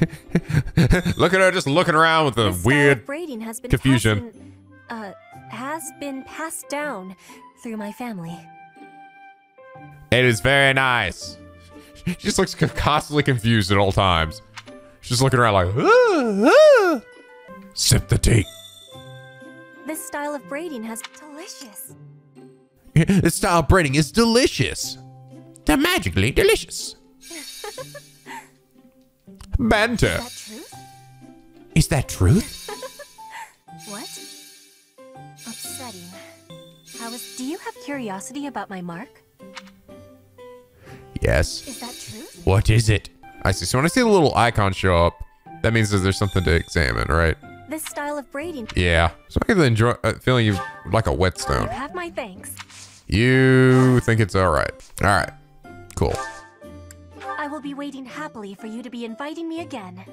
[LAUGHS] Look at her just looking around with This weird braiding has been confusion. passing- uh, has been passed down through my family. It is very nice. She just looks constantly confused at all times. She's just looking around like, "Ah, ah." sip the tea. This style of braiding has delicious. [LAUGHS] This style of braiding is delicious. They're magically delicious. [LAUGHS] Banter. Is that truth? Is that truth? [LAUGHS] What? Upsetting. How is? Do you have curiosity about my mark? Yes. Is that truth? What is it? I see. So when I see the little icon show up, that means that there's something to examine, right? This style of braiding. Yeah. So I get the enjoy uh, feeling you like a whetstone. You have my thanks. You think it's all right? All right. Cool. I will be waiting happily for you to be inviting me again.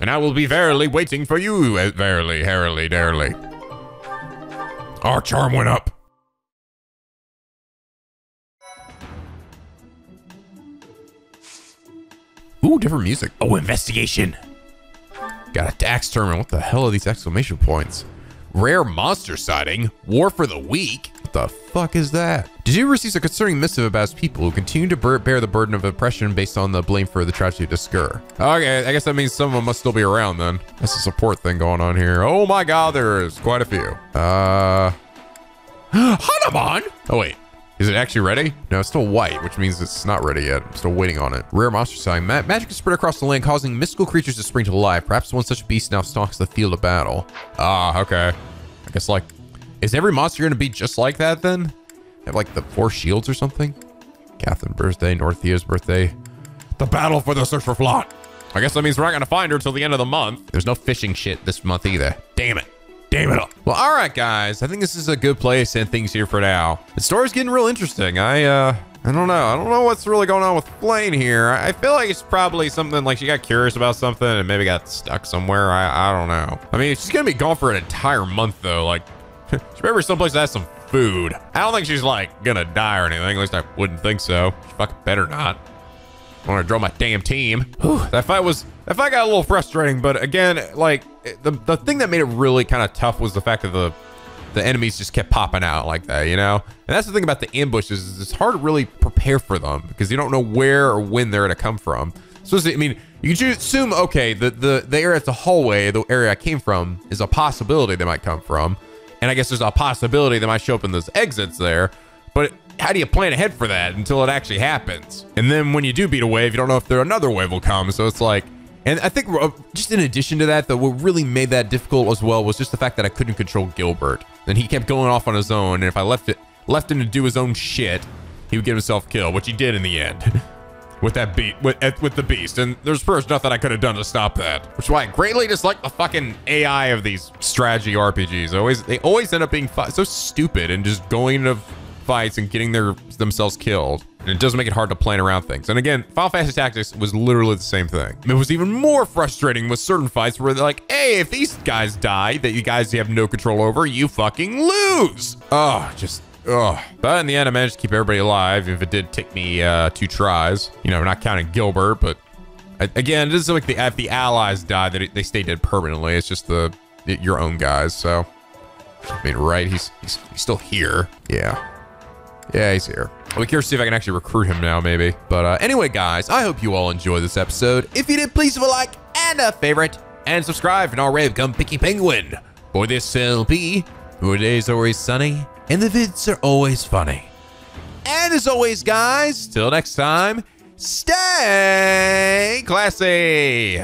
And I will be verily waiting for you, uh, verily, verily, darily. Our charm went up. Ooh, different music. Oh, investigation. Got a Dax tournament. What the hell are these exclamation points? Rare monster sighting. War for the weak. The fuck is that? Did you receive a concerning missive about his people who continue to bear the burden of oppression based on the blame for the tragedy of Duscur? Okay, I guess that means some of them must still be around then. That's a support thing going on here. Oh my god, there's quite a few. Uh... [GASPS] Hanneman! Oh wait, is it actually ready? No, it's still white, which means it's not ready yet. I'm still waiting on it. Rare monster sign. Ma- magic is spread across the land, causing mystical creatures to spring to life. Perhaps one such beast now stalks the field of battle. Ah, okay. I guess like, is every monster going to be just like that then? Have like the four shields or something? Catherine's birthday, Northea's birthday. The battle for the search for Flayn. I guess that means we're not going to find her till the end of the month. There's no fishing shit this month either. Damn it. Damn it. all. Well, all right, guys. I think this is a good place and things here for now. The story's getting real interesting. I, uh, I don't know. I don't know what's really going on with Flayn here. I feel like it's probably something like she got curious about something and maybe got stuck somewhere. I, I don't know. I mean, she's going to be gone for an entire month, though. Like, [LAUGHS] remember someplace that has some food. I don't think she's, like, to die or anything. At least I wouldn't think so. She fucking better not. I want to draw my damn team. Whew, that fight was that fight got a little frustrating, but again, like the the thing that made it really kind of tough was the fact that the the enemies just kept popping out like that, you know? And that's the thing about the ambushes is it's hard to really prepare for them because you don't know where or when they're to come from. So, I mean, you can assume, okay, the, the, the area at the hallway, the area I came from, is a possibility they might come from. And I guess there's a possibility they might show up in those exits there. But how do you plan ahead for that until it actually happens? And then when you do beat a wave, you don't know if there another wave will come. So it's like, and I think uh, just in addition to that, though, what really made that difficult as well was just the fact that I couldn't control Gilbert. And he kept going off on his own. And if I left it, left him to do his own shit, he would get himself killed, which he did in the end. [LAUGHS] with that beat, with, with the beast. And there's first nothing I could have done to stop that. Which is why I greatly dislike the fucking AI of these strategy RPGs. Always, they always end up being so stupid and just going into fights and getting their themselves killed. And it does make it hard to plan around things. And again, Final Fantasy Tactics was literally the same thing. It was even more frustrating with certain fights where they're like, hey, if these guys die that you guys have no control over, you fucking lose. Oh, just Ugh. But in the end, I managed to keep everybody alive, if it did take me uh, two tries. You know, not counting Gilbert, but again, it is like the if the allies die, that they stay dead permanently. It's just the your own guys. So, I mean, right? He's he's, he's still here. Yeah. Yeah, he's here. I'll be curious to see if I can actually recruit him now, maybe. But uh, anyway, guys, I hope you all enjoyed this episode. If you did, please leave a like and a favorite and subscribe and already become Picky Penguin. For this LP, your days are always sunny and the vids are always funny. And as always, guys, till next time, stay classy.